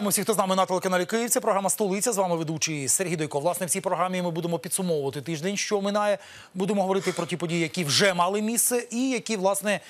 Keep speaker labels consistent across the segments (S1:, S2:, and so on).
S1: Вітаємо всіх, хто з нами на телеканалі Київ. Це програма Столиця. З вами ведучий Сергій Дойко. Власне, в цій програмі ми будемо підсумовувати тиждень, що минає. Будемо говорити про ті події, які вже мали місце, і які власне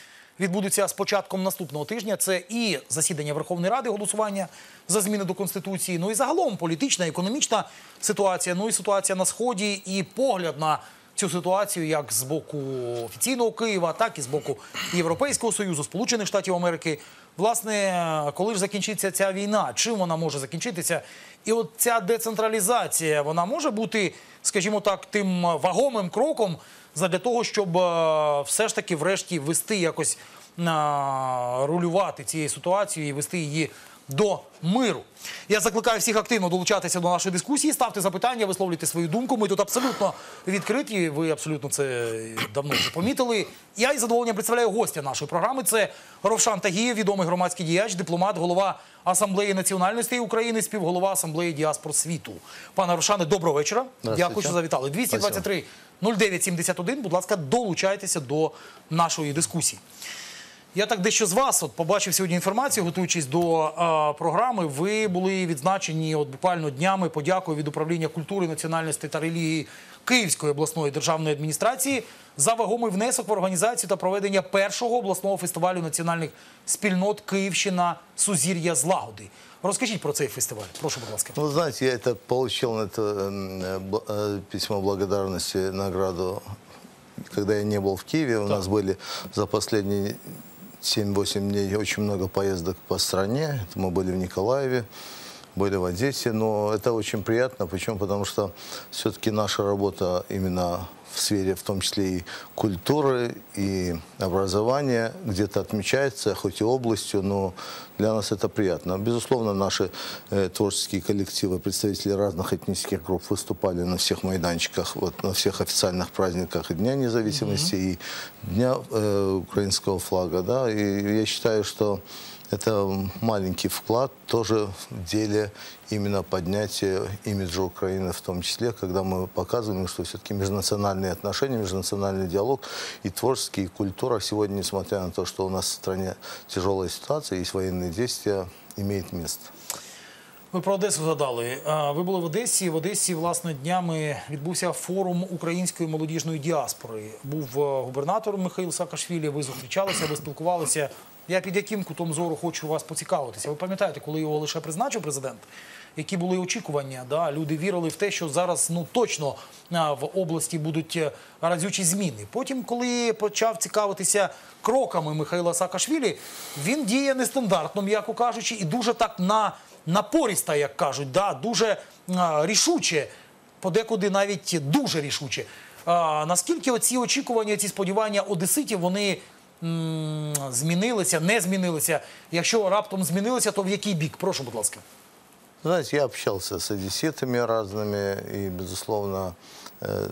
S1: відбудуться з початком наступного тижня. Це і засідання Верховної Ради, голосування за зміни до конституції. Ну і загалом політична, економічна ситуація. Ну і ситуація на сході, і погляд на цю ситуацію як з боку офіційного Києва, так і з боку Європейського союзу, Сполучених Штатів Америки. Власне, коли ж закінчиться ця війна, чим вона може закінчитися? І от ця децентралізація, вона може бути, скажімо так, тим вагомим кроком задля того, щоб е, все ж таки, врешті, вести якось е, рулювати цією ситуацією і вести її до миру. Я закликаю всіх активно долучатися до нашої дискусії, ставте запитання, висловлюйте свою думку. Ми тут абсолютно відкриті. Ви абсолютно це давно вже помітили. Я із задоволенням представляю гостя нашої програми. Це Ровшан Тагієв, відомий громадський діяч, дипломат, голова Асамблеї національностей України, співголова Асамблеї діаспор світу. Пане Ровшане, доброго вечора. Дякую, що завітали. 223 0971, Будь ласка, долучайтеся до нашої дискусії. Я так дещо з вас от побачив сьогодні інформацію, готуючись до е, програми. Ви були відзначені от буквально днями подякою від управління культури, національності та релігії Київської обласної державної адміністрації за вагомий внесок в організацію та проведення першого обласного фестивалю національних спільнот Київщина Сузір'я Злагоди. Розкажіть про цей фестиваль. Прошу, будь ласка.
S2: Ну, вы знаете, я это получил на это м, э, бл- э, письмо благодарности, награду, когда я не был в Киеве. У нас были за последние 7-8 дней очень много поездок по стране. Мы были в Николаеве, были в Одессе. Но это очень приятно. Почему? Потому что все-таки наша работа именно в сфере, в том числе и культуры, и образования, где-то отмечается, хоть и областью, но для нас это приятно. Безусловно, наши э, творческие коллективы, представители разных этнических групп выступали на всех майданчиках, вот, на всех официальных праздниках и Дня независимости, и Дня э, украинского флага. Да? И я считаю, что это маленький вклад тоже в деле именно поднятия имиджа Украины в том числе, когда мы показываем, что все-таки межнациональные отношения, межнациональный диалог и творческий, и культура сегодня, несмотря на то, что у нас в стране тяжелая ситуация, есть военные действия, имеет место.
S1: Ви про Одесу згадали. А, Ви були в Одесі. В Одесі, власне, днями відбувся форум української молодіжної діаспори. Був е, губернатор Михайло Саакашвілі. Ви зустрічалися, ви спілкувалися. Я під яким кутом зору хочу вас поцікавитися. Ви пам'ятаєте, коли його лише призначив президент? Які були очікування? Да? Люди вірили в те, що зараз ну точно в області будуть е, разючі зміни. Потім, коли почав цікавитися кроками Михайла Саакашвілі, він діє нестандартно, м'яко кажучи, і дуже так на напориста, як кажуть, да, дуже а, рішуче, подекуди навіть дуже рішуче. А, наскільки оці очікування, ці сподівання одеситів, вони змінилися, не змінилися? Якщо раптом змінилися, то в який бік? Прошу, будь ласка.
S2: Знаете, я общался с одесситами разными, и, безусловно, э,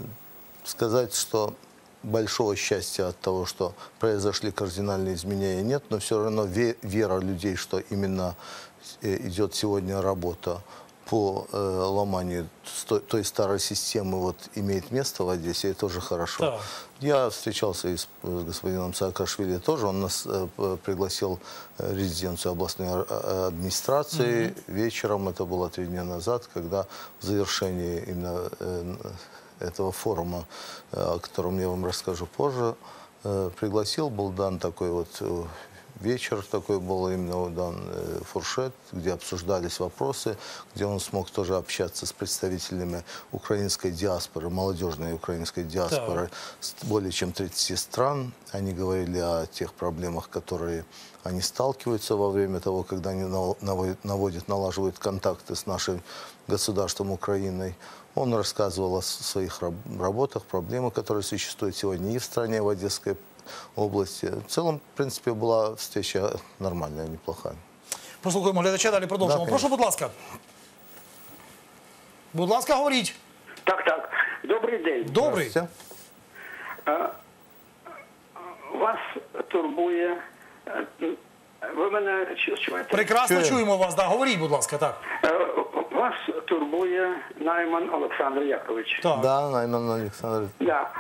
S2: сказать, что большого счастья от того, что произошли кардинальные изменения, нет, но все равно ве- вера людей, что именно э, идет сегодня работа по э, ломанию той, старой системы вот, имеет место в Одессе, это тоже хорошо.
S1: Так.
S2: Я встречался и с, с господином Саакашвили тоже. Он нас э, пригласил э, резиденцию областной ар- а- администрации вечером. Это было три дня назад, когда в завершении именно э, этого форума, э, о котором я вам расскажу позже, э, пригласил, был дан такой вот э, вечер такой был именно дан э, фуршет, где обсуждались вопросы, где он смог тоже общаться с представителями украинской диаспоры, молодежной украинской диаспоры с более чем 30 стран. Они говорили о тех проблемах, которые они сталкиваются во время того, когда они нав- наво- наводят, налаживают контакты с нашим государством Украиной. Он рассказывал о своих раб- работах, проблемах, которые существуют сегодня и в стране, и в Одесской области. В целом, в принципе, была встреча нормальная, неплохая.
S1: Послухаємо глядача, далі продовжимо.
S2: Да,
S1: Прошу, будь ласка. Будь ласка, говоріть.
S3: Так, так. Добрий день.
S1: Добрий.
S2: Все?
S3: Вас турбує. е, Ви мене чу- чуєте?
S1: Прекрасно
S2: Чуємо.
S1: чуємо вас. Да. Говоріть, будь ласка, так.
S3: Е, Вас турбує Найман Олександр Якович.
S1: так.
S2: Да, Найман Александр.
S3: Да.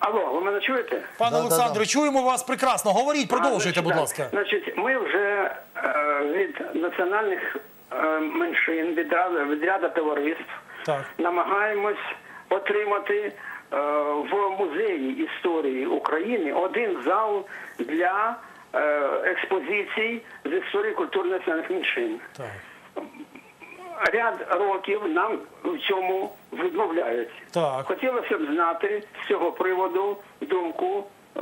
S3: Алло, ви мене чуєте?
S1: Пане
S2: Да, да,
S1: Олександре, чуємо вас прекрасно. Говоріть, продовжуйте,
S3: А,
S1: будь
S3: значить,
S1: ласка.
S3: так. Значить, ми вже е, від національних е, меншин, від ряда, від ряда товариств
S1: Так.
S3: намагаємось отримати е, в музеї історії України один зал для е, експозицій з історії культури національних меншин.
S1: Так.
S3: Ряд років нам в цьому відмовляють.
S1: Так.
S3: Хотілося б знати з цього приводу думку е,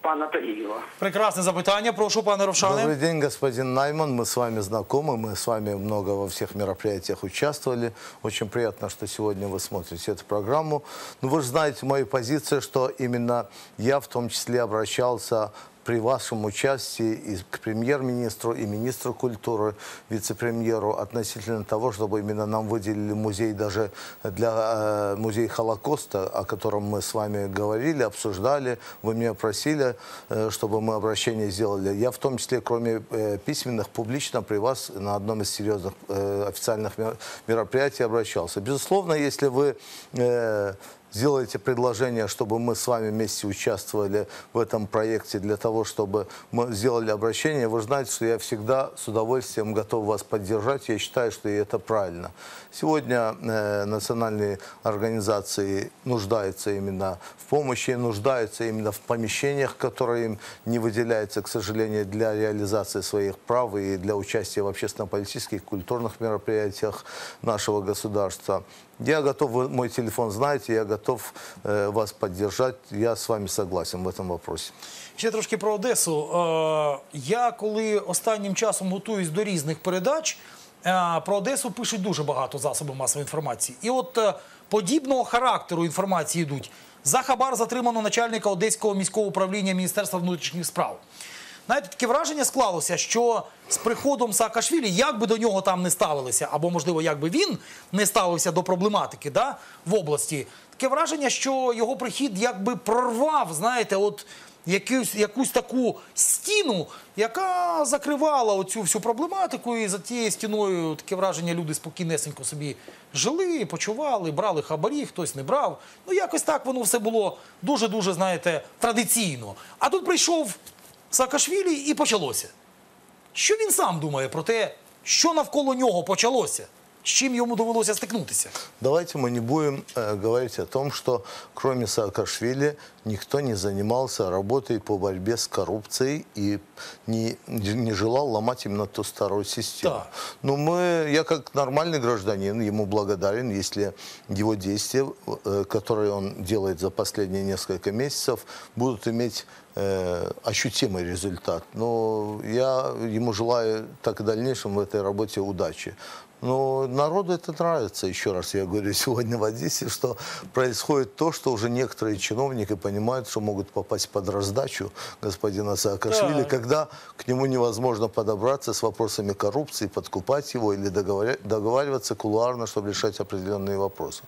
S3: пана Тагієва.
S1: Прекрасне запитання. Прошу, пане Ровшане.
S2: Добрый день, господин Найман. Мы с вами знакомы, мы с вами много во всех мероприятиях участвовали. Очень приятно, что сегодня вы смотрите эту программу. Но вы же знаете мою позицию, что именно я в том числе обращался при вашем участии и к премьер-министру, и министру культуры, вице-премьеру относительно того, чтобы именно нам выделили музей даже для э, музея Холокоста, о котором мы с вами говорили, обсуждали. Вы меня просили, э, чтобы мы обращение сделали. Я в том числе, кроме э, письменных, публично при вас на одном из серьезных э, официальных мер- мероприятий обращался. Безусловно, если вы э, сделаете предложение, чтобы мы с вами вместе участвовали в этом проекте для того, чтобы мы сделали обращение. Вы знаете, что я всегда с удовольствием готов вас поддержать. Я считаю, что и это правильно. Сегодня э, национальные организации нуждаются именно в помощи, нуждаются именно в помещениях, которые им не выделяются, к сожалению, для реализации своих прав и для участия в общественно-политических, культурных мероприятиях нашего государства. Я готов, вы мой телефон знаете, я готов э, вас поддержать. Я с вами согласен в этом вопросе.
S1: Ще трошки про Одесу. Е, Я коли останнім часом готуюсь до різних передач, е, про Одесу пишуть дуже багато засобів масової інформації. І от е, подібного характеру інформації йдуть. За хабар затримано начальника Одеського міського управління Міністерства внутрішніх справ. Знаєте, таке враження склалося, що з приходом Саакашвілі, як би до нього там не ставилися, або можливо, як би він не ставився до проблематики да, в області, таке враження, що його прихід якби прорвав, знаєте, от якусь, якусь таку стіну, яка закривала оцю всю проблематику, і за тією стіною таке враження люди спокійнесенько собі жили, почували, брали хабарі, хтось не брав. Ну якось так воно все було дуже-дуже, знаєте, традиційно. А тут прийшов Саакашвілі і почалося. Що він сам думає про те, що навколо нього почалося, З чим йому довелося стикнутися?
S2: Давайте мы не будем э, говорить о том, что кроме Саакашвили никто не занимался работой по борьбе с коррупцией и не, не желал ломать именно ту старую систему.
S1: Да.
S2: Но мы, я как нормальный гражданин ему благодарен, если его действия, э, которые он делает за последние несколько месяцев, будут иметь э, ощутимый результат. Но я ему желаю так и в дальнейшем в этой работе удачи. Но народу это нравится, еще раз я говорю, сегодня в Одессе, что происходит то, что уже некоторые чиновники понимают, что могут попасть под раздачу господина Саакашвили,
S1: Так.
S2: когда к нему невозможно подобраться с вопросами коррупции, подкупать его или договариваться кулуарно, чтобы решать определенные вопросы.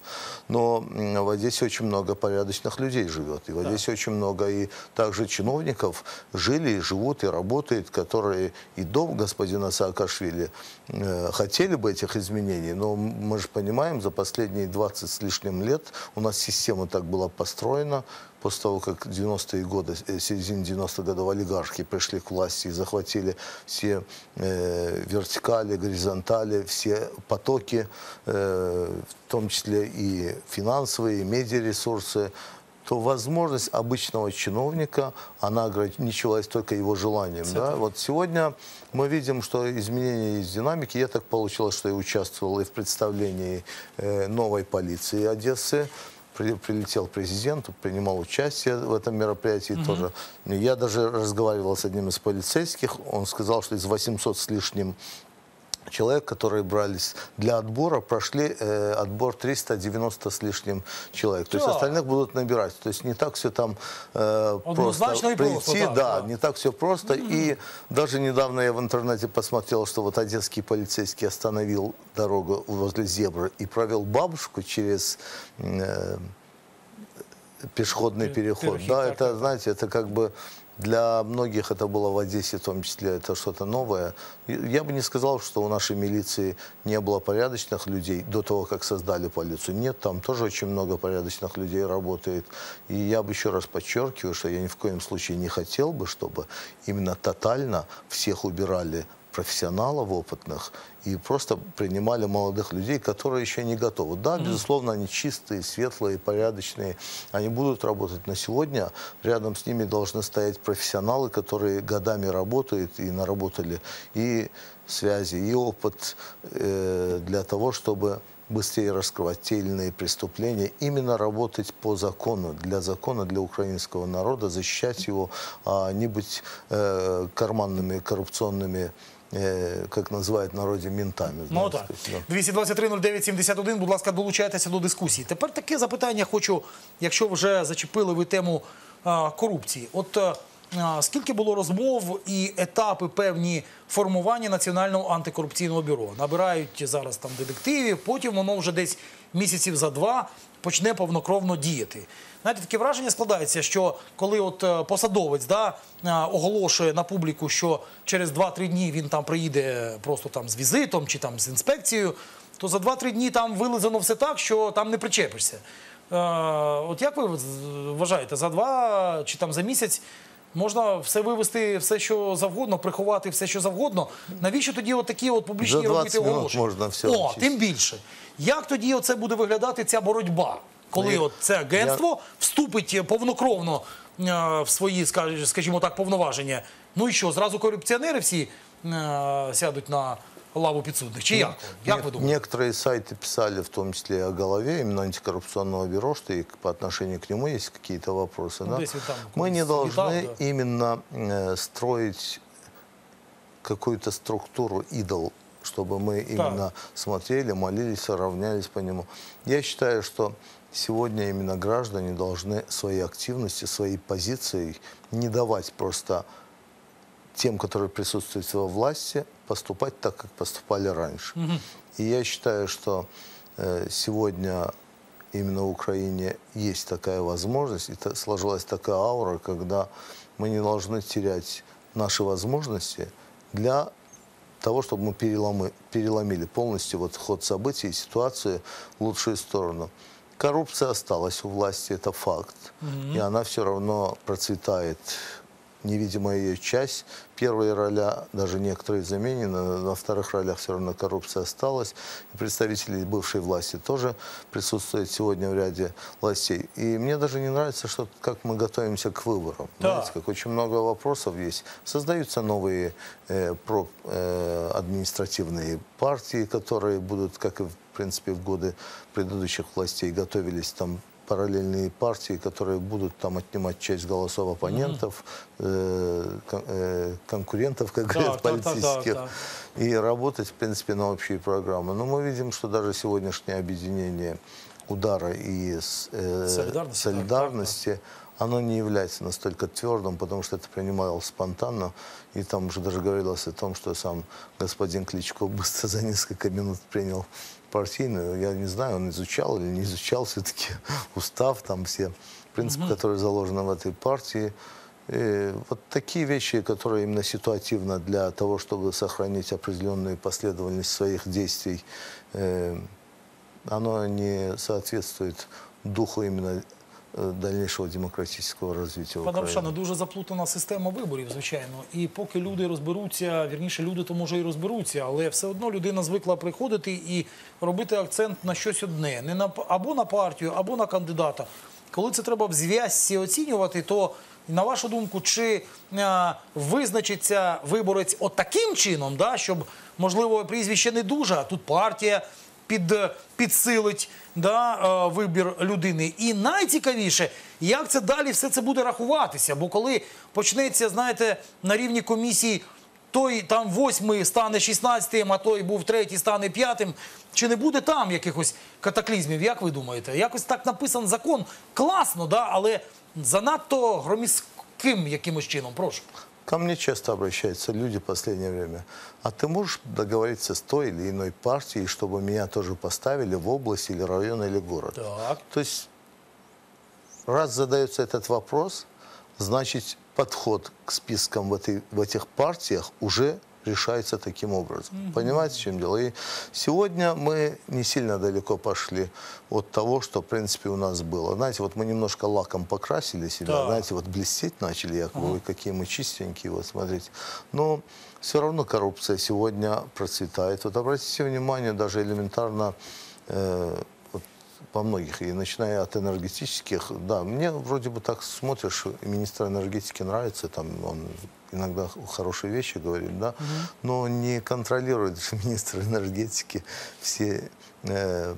S2: Но в Одессе очень много порядочных людей живет. И в Одессе очень много и также чиновников жили, и живут, и работают, которые и до господина Саакашвили э, хотели бы этих изменений. Но мы же понимаем, за последние 20 с лишним лет у нас система так была построена, после того, как 90-е годы, э, середине 90-х годов олигархи пришли к власти и захватили все э, вертикали, горизонтали, все потоки, э, в том числе и финансовые, и медиаресурсы, то возможность обычного чиновника, она ограничивалась только его желанием. Да? Вот сегодня мы видим, что изменения из динамики. Я так получилось, что я участвовал и в представлении э, новой полиции Одессы. При- Прилетел президент, принимал участие в этом мероприятии тоже. Я даже разговаривал с одним из полицейских. Он сказал, что из 800 с лишним человек, которые брались для отбора, прошли э, отбор 390 с лишним человек. То есть остальных будут набирать. То есть не так все там э, просто
S1: и просто,
S2: прийти,
S1: да,
S2: да,
S1: да.
S2: не так все просто. И даже недавно я в интернете посмотрел, что вот одесский полицейский остановил дорогу возле зебры и провел бабушку через э, пешеходный
S1: Пе-
S2: переход.
S1: переход,
S2: Да, это, знаете, это как бы для многих это было в Одессе, в том числе, это что-то новое. Я бы не сказал, что у нашей милиции не было порядочных людей до того, как создали полицию. Нет, там тоже очень много порядочных людей работает. И я бы еще раз подчеркиваю, что я ни в коем случае не хотел бы, чтобы именно тотально всех убирали профессионалов опытных и просто принимали молодых людей, которые еще не готовы. Да, безусловно, они чистые, светлые, порядочные, они будут работать, но сегодня рядом с ними должны стоять профессионалы, которые годами работают и наработали и связи, и опыт э, для того, чтобы быстрее раскрывать те или иные преступления, именно работать по закону, для закона, для украинского народа, защищать его, а не быть э, карманными коррупционными, э, називають называют в народі ментами.
S1: Ну так.
S2: да.
S1: 223-09-71, будь ласка, долучайтеся до дискусії. Тепер таке запитання хочу, якщо вже зачепили ви тему а, корупції. От а, скільки було розмов і етапи певні формування Національного антикорупційного бюро? Набирають зараз там детективів, потім воно вже десь місяців за два почне повнокровно діяти. Знаєте, таке враження складається, що коли от е, посадовець да, е, оголошує на публіку, що через 2-3 дні він там приїде просто там з візитом чи там з інспекцією, то за 2-3 дні там вилизано все так, що там не причепишся. Е, от як ви вважаєте, за два чи там за місяць можна все вивести, все що завгодно, приховати все, що завгодно? Навіщо тоді от такі от публічні
S2: За 20
S1: робити оголошення?
S2: можна все
S1: О, тим більше. Як тоді оце буде виглядати ця боротьба? Коли
S2: Ну, я-
S1: от це агентство вступить повнокровно е, в свої, скаж- скажімо так, повноваження. Ну і що, зразу корупціонери всі е, сядуть на лаву підсудних? Чи як? Як ви
S2: Нек-
S1: думаєте?
S2: Некоторые сайты писали, в том числе о голове именно антикоррупционного бюро, что и по отношению к нему есть какие-то вопросы.
S1: Ну,
S2: да?
S1: здесь вот там
S2: Мы не
S1: куда-то
S2: должны
S1: слетал, да.
S2: именно э, строить какую-то структуру идол, чтобы мы именно смотрели, молились, равнялись по нему. Я считаю, что сегодня именно граждане должны своей активности, своей позицией не давать просто тем, которые присутствуют во власти, поступать так, как поступали раньше. И я считаю, что э, сегодня именно в Украине есть такая возможность, и та- сложилась такая аура, когда мы не должны терять наши возможности для того, чтобы мы переломы- переломили полностью вот ход событий, ситуацию в лучшую сторону. Коррупция осталась у власти, это факт. И она все равно процветает. Невидимая ее часть. Первые роля, даже некоторые заменены, на вторых ролях все равно коррупция осталась. И представители бывшей власти тоже присутствуют сегодня в ряде властей. И мне даже не нравится, что, как мы готовимся к выборам.
S1: Да.
S2: Знаете, как очень много вопросов есть. Создаются новые э, про- э, административные партии, которые будут, как и в принципе в годы предыдущих властей, готовились там параллельные партии, которые будут там отнимать часть голосов оппонентов, э, э, конкурентов, как говорят,
S1: так,
S2: политических, и работать, в принципе, на общие программы. Но мы видим, что даже сегодняшнее объединение удара и э,
S1: солидарности,
S2: оно не является настолько твердым, потому что это принималось спонтанно. И там уже даже говорилось о том, что сам господин Кличко быстро за несколько минут принял партийную. Я не знаю, он изучал или не изучал все-таки устав, там все принципы, которые заложены в этой партии. И вот такие вещи, которые именно ситуативно для того, чтобы сохранить определенную последовательность своих действий, э, оно не соответствует духу именно э, дальнейшего демократического развития
S1: Пане. Рошане, дуже заплутана система виборів, звичайно. І поки люди розберуться, вірніше, люди то може і розберуться, але все одно людина звикла приходити і робити акцент на щось одне, не на або на партію, або на кандидата. Коли це треба в зв'язці оцінювати, то на вашу думку, чи е, визначиться виборець от таким чином, да, щоб можливо прізвище не дуже, а тут партія під, підсилить да, е, вибір людини. І найцікавіше, як це далі все це буде рахуватися. Бо коли почнеться, знаєте, на рівні комісії, той там восьмий стане шістнадцятим, а той був третій, стане п'ятим. Чи не буде там якихось катаклізмів? Як ви думаєте? Якось так написан закон. Класно, да, але занадто громіським якимось чином. Прошу.
S2: Ко мне часто обращаются люди в последнее время. А ты можешь договориться с той или иной партией, чтобы меня тоже поставили в область или район или город?
S1: Так.
S2: То есть, раз задается этот вопрос, значит, подход к спискам в, этой, в этих партиях уже решается таким образом. Понимаете, в чем дело? И сегодня мы не сильно далеко пошли от того, что, в принципе, у нас было. Знаете, вот мы немножко лаком покрасили себя,
S1: Да.
S2: знаете, вот блестеть начали, якобы, ой, какие мы чистенькие, вот смотрите. Но все равно коррупция сегодня процветает. Вот обратите внимание, даже элементарно э, во многих, и начиная от энергетических, да, мне вроде бы так смотришь, министр энергетики нравится, там он иногда хорошие вещи говорит, да, но не контролирует министр энергетики все э,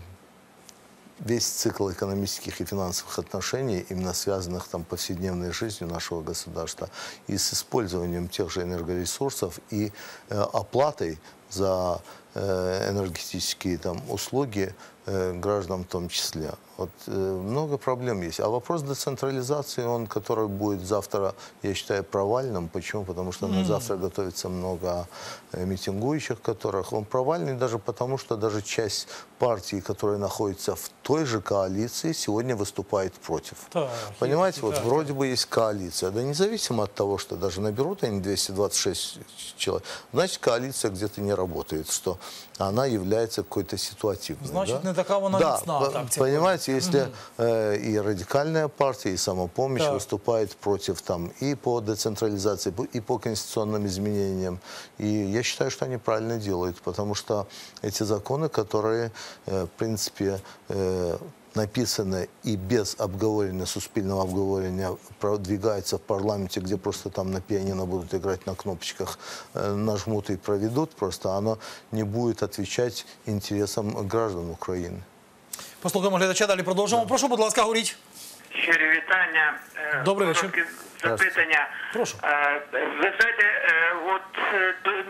S2: весь цикл экономических и финансовых отношений, именно связанных там повседневной жизнью нашего государства, и с использованием тех же энергоресурсов и э, оплатой за э, энергетические там услуги э, гражданам в том числе. Вот э, много проблем есть. А вопрос децентрализации, он, который будет завтра, я считаю, провальным. Почему? Потому что на завтра готовится много митингующих, которых он провальный даже потому, что даже часть партий, которые находятся в той же коалиции, сегодня выступает против.
S1: Так,
S2: Понимаете,
S1: есть,
S2: вот
S1: да.
S2: вроде бы есть коалиция, да независимо от того, что даже наберут они 226 человек, значит коалиция где-то не работает, что она является какой-то ситуативной.
S1: Значит,
S2: да?
S1: не така вона
S2: да, по-
S1: так, ця
S2: понимаете, если э, и радикальная партия, и самопомощь
S1: Так.
S2: выступает против там и по децентрализации, и по конституционным изменениям, и я считаю, что они правильно делают, потому что эти законы, которые, э, в принципе, э, написаны и без обговорения, суспільного обговорения продвигаются в парламенте, где просто там на пианино будут играть на кнопочках, э, нажмут и проведут, просто оно не будет отвечать интересам граждан Украины.
S1: Послухаємо глядача, далі продовжимо. Прошу, будь ласка, говоріть.
S3: Щирі вітання. Е,
S1: Добрий вечір.
S3: Запитання.
S1: Прошу.
S3: Е, Ви знаєте, е, от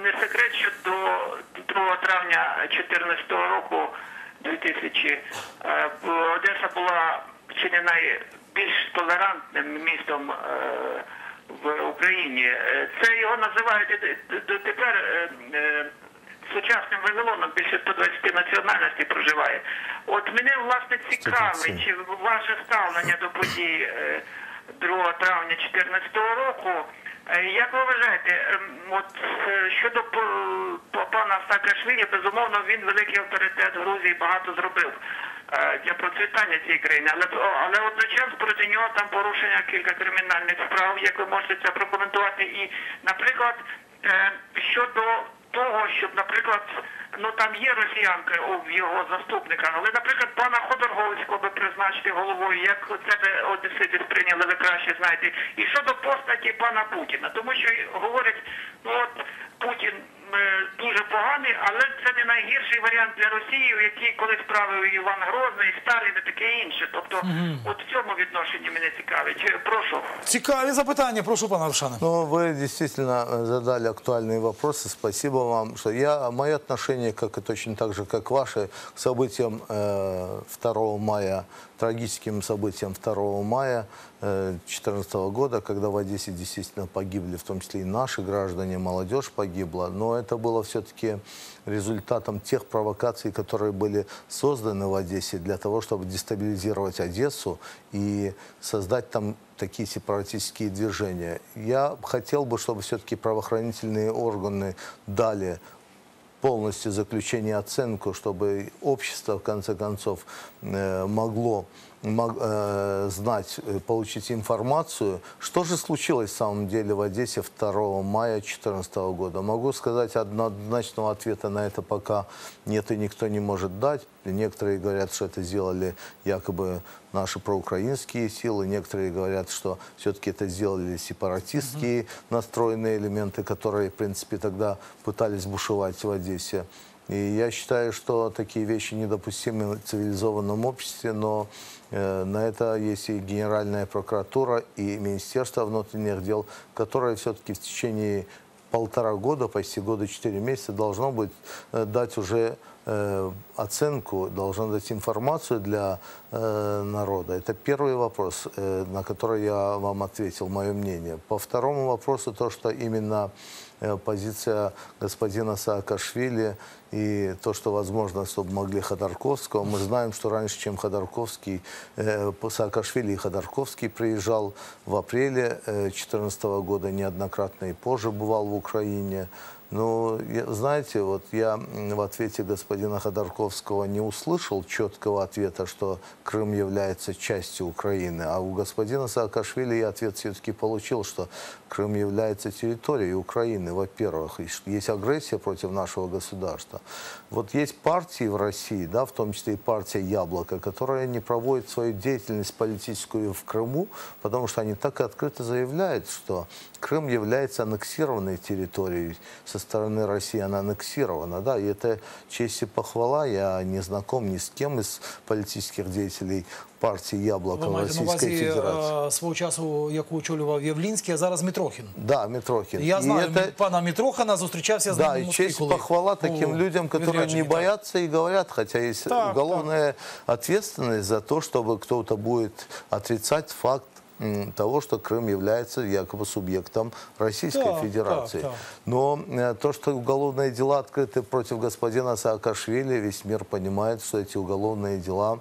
S3: не секрет, що до 2 травня 2014 року 2000 е, б- Одеса була чи не найбільш толерантним містом в Україні. Це його називають е, е, е, сучасним Вавилоном більше 120 національностей проживає. От мене власне цікавить, чи ваше ставлення до подій е, 2 травня 2014 року. Е, Як ви вважаєте, ем, от е, щодо пана Саакашвілі, безумовно, він великий авторитет Грузії багато зробив е, для процвітання цієї країни, але але одночасно проти нього там порушення кілька кримінальних справ, як ви можете це прокоментувати. І, наприклад, е, щодо того, щоб, наприклад, ну там є росіянка у його заступника, але, наприклад, пана Ходорговського би призначити головою, як це би одесити сприйняли, ви краще знаєте. І щодо постаті пана Путіна, тому що говорять, ну от Путін дуже поганий, але це не найгірший варіант для Росії, в який колись правив Іван Грозний, Сталін і таке інше. Тобто, от в цьому відношенні мене цікавить. Е, Прошу.
S1: Цікаві запитання. Прошу, пане Рошане.
S2: Ну, вы действительно э, задали актуальные вопросы. Спасибо вам. Что я, мое отношение, как и точно так же, как ваше, к событиям э, 2 мая, трагическим событиям 2 мая 2014 года, когда в Одессе действительно погибли, в том числе и наши граждане, молодежь погибла. Но это было все-таки результатом тех провокаций, которые были созданы в Одессе для того, чтобы дестабилизировать Одессу и создать там такие сепаратистские движения. Я хотел бы, чтобы все-таки правоохранительные органы дали полностью заключение оценку, чтобы общество, в конце концов, э, могло мог- знать, э, получить информацию, что же случилось в самом деле в Одессе 2 мая 2014 года. Могу сказать, однозначного ответа на это пока нет и никто не может дать. Некоторые говорят, что это сделали якобы наши проукраинские силы, некоторые говорят, что все-таки это сделали сепаратистские настроенные элементы, которые, в принципе, тогда пытались бушевать в Одессе. И я считаю, что такие вещи недопустимы в цивилизованном обществе, но э, на это есть и Генеральная прокуратура, и Министерство внутренних дел, которое все-таки в течение полтора года, почти года четыре месяца должно будет э, дать уже э, оценку, должно дать информацию для э, народа. Это первый вопрос, э, на который я вам ответил, мое мнение. По второму вопросу, то, что именно э, позиция господина Саакашвили и то, что возможно, чтобы могли Ходорковского. Мы знаем, что раньше, чем Ходорковский, э, Саакашвили и Ходорковский приезжал в апреле 2014 года неоднократно и позже бывал в Украине. Ну, знаете, вот я в ответе господина Ходорковского не услышал четкого ответа, что Крым является частью Украины. А у господина Саакашвили я ответ все-таки получил, что Крым является территорией Украины, во-первых. Есть агрессия против нашего государства. Вот есть партии в России, да, в том числе и партия «Яблоко», которая не проводит свою деятельность политическую в Крыму, потому что они так и открыто заявляют, что Крым является аннексированной территорией со стороны России, она аннексирована, да, и это честь и похвала. Я не знаком ни с кем из политических деятелей партии «Яблоко»
S1: Ви
S2: в
S1: маєте на
S2: Российской
S1: увазі
S2: Федерации.
S1: е, свого часу, яку очолював Явлінський, а зараз Мітрохін.
S2: Да, Митрохин.
S1: Я
S2: И
S1: знаю
S2: это-
S1: пана Мітрохана, зустрічався з
S2: Да,
S1: ним у
S2: и
S1: Москві,
S2: честь
S1: коли
S2: похвала таким
S1: у
S2: людям, которые не
S1: відрядженні, так.
S2: боятся и говорят, хотя есть
S1: Так,
S2: уголовная ответственность за то, чтобы кто-то будет отрицать факт м, того, что Крым является якобы субъектом Российской
S1: Так,
S2: Федерации.
S1: так, так.
S2: Но э, то, что уголовные дела открыты против господина Саакашвили, весь мир понимает, что эти уголовные дела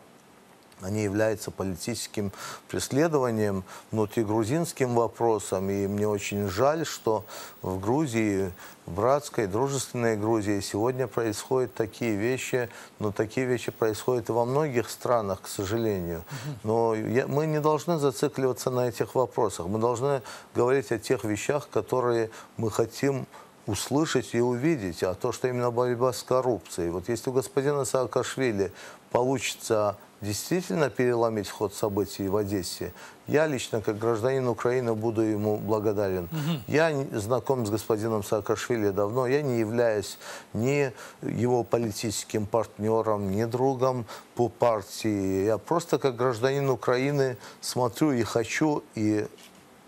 S2: они являются политическим преследованием, внутригрузинским вопросом. И мне очень жаль, что в Грузии, в братской, дружественной Грузии сегодня происходят такие вещи. Но такие вещи происходят и во многих странах, к сожалению. Но я- мы не должны зацикливаться на этих вопросах. Мы должны говорить о тех вещах, которые мы хотим услышать и увидеть, а то, что именно борьба с коррупцией. Вот если у господина Саакашвили получится действительно переломить ход событий в Одессе, я лично, как гражданин Украины, буду ему благодарен. Я не- знаком с господином Саакашвили давно, я не являюсь ни его политическим партнером, ни другом по партии. Я просто как гражданин Украины смотрю и хочу, и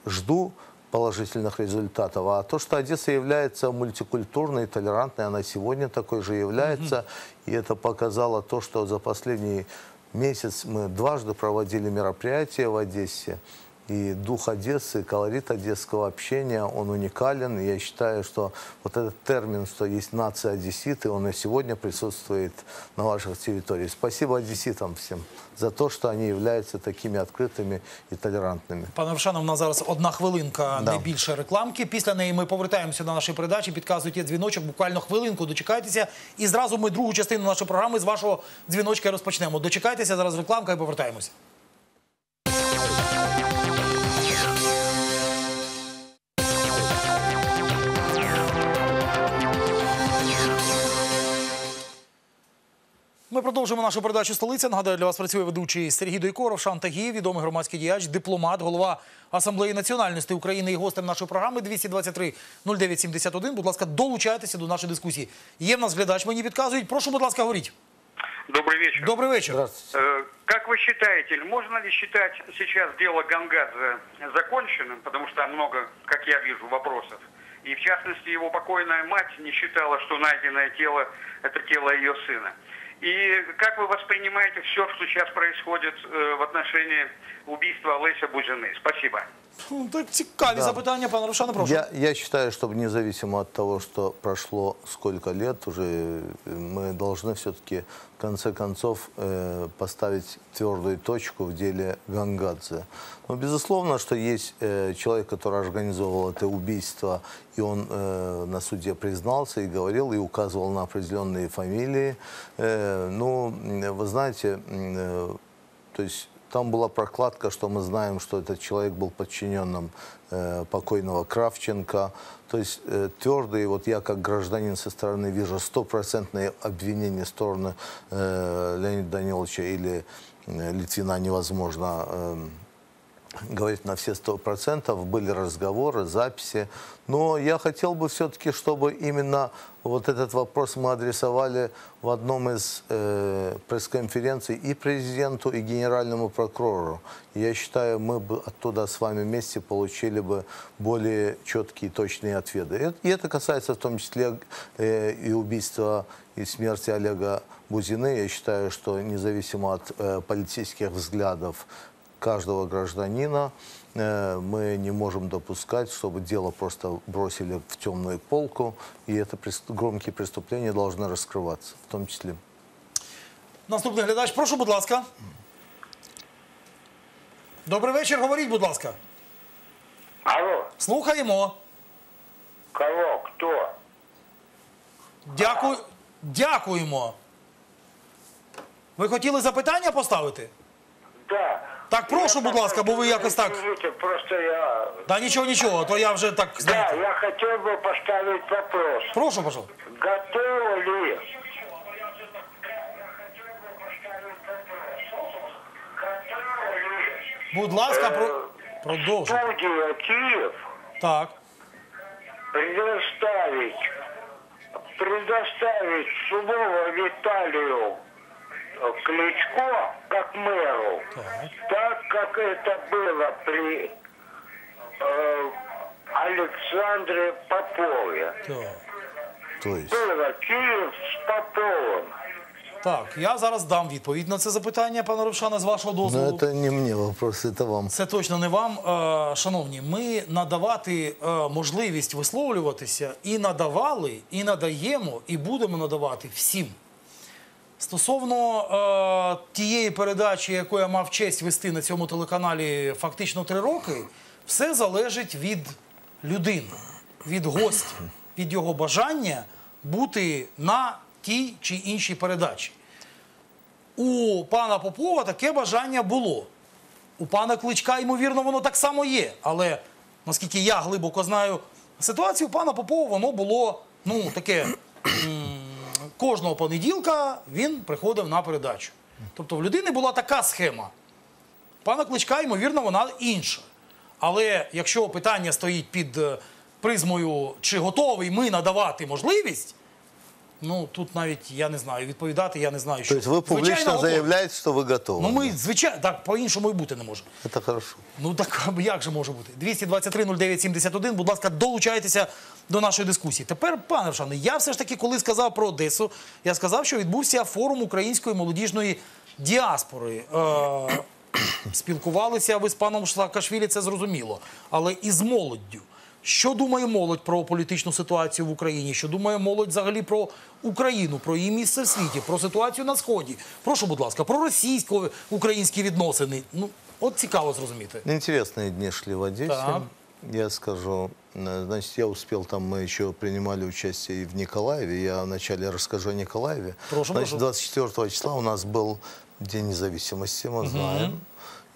S2: жду положительных результатов. А то, что Одесса является мультикультурной, толерантной, она сегодня такой же является. И это показало то, что за последний месяц мы дважды проводили мероприятия в Одессе. И дух Одессы, колорит одесского общения, он уникален. И я считаю, что вот этот термин, что есть нация одесситы, он и сегодня присутствует на ваших территориях. Спасибо одесситам всем за то, что они являются такими открытыми и толерантными.
S1: Пане Рошане, у нас зараз одна хвилинка,
S2: Да.
S1: не більше рекламки. Після неї ми повертаємося до нашої передачі. Підказують є дзвіночок, буквально хвилинку. Дочекайтеся. І зразу ми другу частину нашої програми з вашого дзвіночка розпочнемо. Дочекайтеся, зараз рекламка і повертаємося. Ми продовжуємо нашу передачу столиця. Нагадаю, для вас працює ведучий Сергій Дойко, Ровшан Тагієв, відомий громадський діяч, дипломат, голова Асамблеї національності України і гостем нашої програми 223 0971. Будь ласка, долучайтеся до нашої дискусії. Є в нас глядач, мені підказують. Прошу, будь ласка, говоріть.
S4: Добрый вечер.
S1: Добрий вечір.
S2: Здравствуйте.
S4: Э, Как вы считаете, можно ли считать сейчас дело Гангадзе законченным, потому что много, как я вижу, вопросов? И в частности, его покойная мать не считала, что найденное тело – это тело ее сына. И как вы воспринимаете все, что сейчас происходит э, в отношении убийства Олеся Бузины? Спасибо.
S1: Ну, Так цікаві
S2: Да.
S1: запитання, пане Рошане, прошу.
S2: Я, я считаю, что независимо от того, что прошло сколько лет, уже э, мы должны все-таки в конце концов э, поставить твердую точку в деле Гангадзе. Но безусловно, что есть э, человек, который организовал это убийство, и он э, на суде признался и говорил, и указывал на определенные фамилии. Э, ну, вы знаете, э, то есть там была прокладка, что мы знаем, что этот человек был подчиненным э, покойного Кравченко. То есть э, твердые, вот я как гражданин со стороны вижу стопроцентные обвинения стороны э, Леонида Даниловича или э, Литвина невозможно эм, говорить на все сто процентов. Были разговоры, записи. Но я хотел бы все-таки, чтобы именно вот этот вопрос мы адресовали в одном из э, пресс-конференций и президенту, и генеральному прокурору. Я считаю, мы бы оттуда с вами вместе получили бы более четкие точные ответы. И это касается в том числе э, и убийства и смерти Олега Бузины. Я считаю, что независимо от э, политических взглядов каждого гражданина. Э, Мы не можем допускать, чтобы дело просто бросили в темную полку, и это прес- громкие преступления должны раскрываться, в том числе.
S1: Наступний глядач, прошу, будь ласка. Добрий вечір, говоріть, будь ласка.
S5: Алло,
S1: Слухаємо.
S5: кого, кто?
S1: Дякую. Дякуємо. Ви хотіли запитання поставити?
S3: Да.
S1: Так, прошу, будь ласка, бо ви якось так.
S3: Извините, просто я...
S1: Та нічого, нічого, то я вже так
S3: Да,
S1: знаєте.
S3: я хотел бы поставить вопрос.
S1: Прошу, пожалуйста.
S3: Готовы ли
S1: Будь ласка, про... продовжуйте.
S3: студия Киев
S1: Так.
S3: предоставить, предоставить Сумова Виталию э, Кличко как мэру,
S1: Так.
S3: так как это было при э, Александре Попове.
S1: Так.
S2: То есть,
S3: Было Киев с Поповым.
S1: Так, я зараз дам відповідь на це запитання, пане Ровшане, з вашого
S2: но
S1: дозволу.
S2: Ну, это не мне вопрос, это вам.
S1: Це точно не вам, Е, шановні. Ми надавати е, можливість висловлюватися і надавали, і надаємо, і будемо надавати всім. Стосовно е, тієї передачі, яку я мав честь вести на цьому телеканалі фактично три роки, все залежить від людини, від гостя, від його бажання бути на тій чи іншій передачі. У пана Попова таке бажання було. У пана Кличка, ймовірно, воно так само є. Але наскільки я глибоко знаю ситуацію, у пана Попова воно було ну, таке. м, Кожного понеділка він приходив на передачу. Тобто в людини була така схема. Пана Кличка, ймовірно, вона інша. Але якщо питання стоїть під е, призмою, чи готовий ми надавати можливість, ну тут навіть я не знаю, відповідати я не знаю, що.
S2: То есть вы публично
S1: Звичайно, готовий.
S2: заявляете, что вы готовы?
S1: Ну ми, звичайно, так по-іншому і бути не може.
S2: Это хорошо.
S1: Ну так а як же може бути? 223 09 71, будь ласка, долучайтеся до нашої дискусії. Тепер, пане Рошане, я все ж таки, коли сказав про Одесу, я сказав, що відбувся форум української молодіжної діаспори. Е, спілкувалися ви з паном Саакашвілі, це зрозуміло. Але і з молоддю. Що думає молодь про політичну ситуацію в Україні? Що думає молодь взагалі про Україну, про її місце в світі, про ситуацію на сході? Прошу, будь ласка, про російсько-українські відносини. Ну, от цікаво зрозуміти.
S2: Интересные дни шли в Одессе.
S1: Так.
S2: Я скажу, э, значит, я успел там, мы еще принимали участие и в Николаеве. Я вначале расскажу о Николаеве.
S1: Прошу,
S2: значит,
S1: прошу.
S2: 24 числа у нас был День независимости, мы знаем.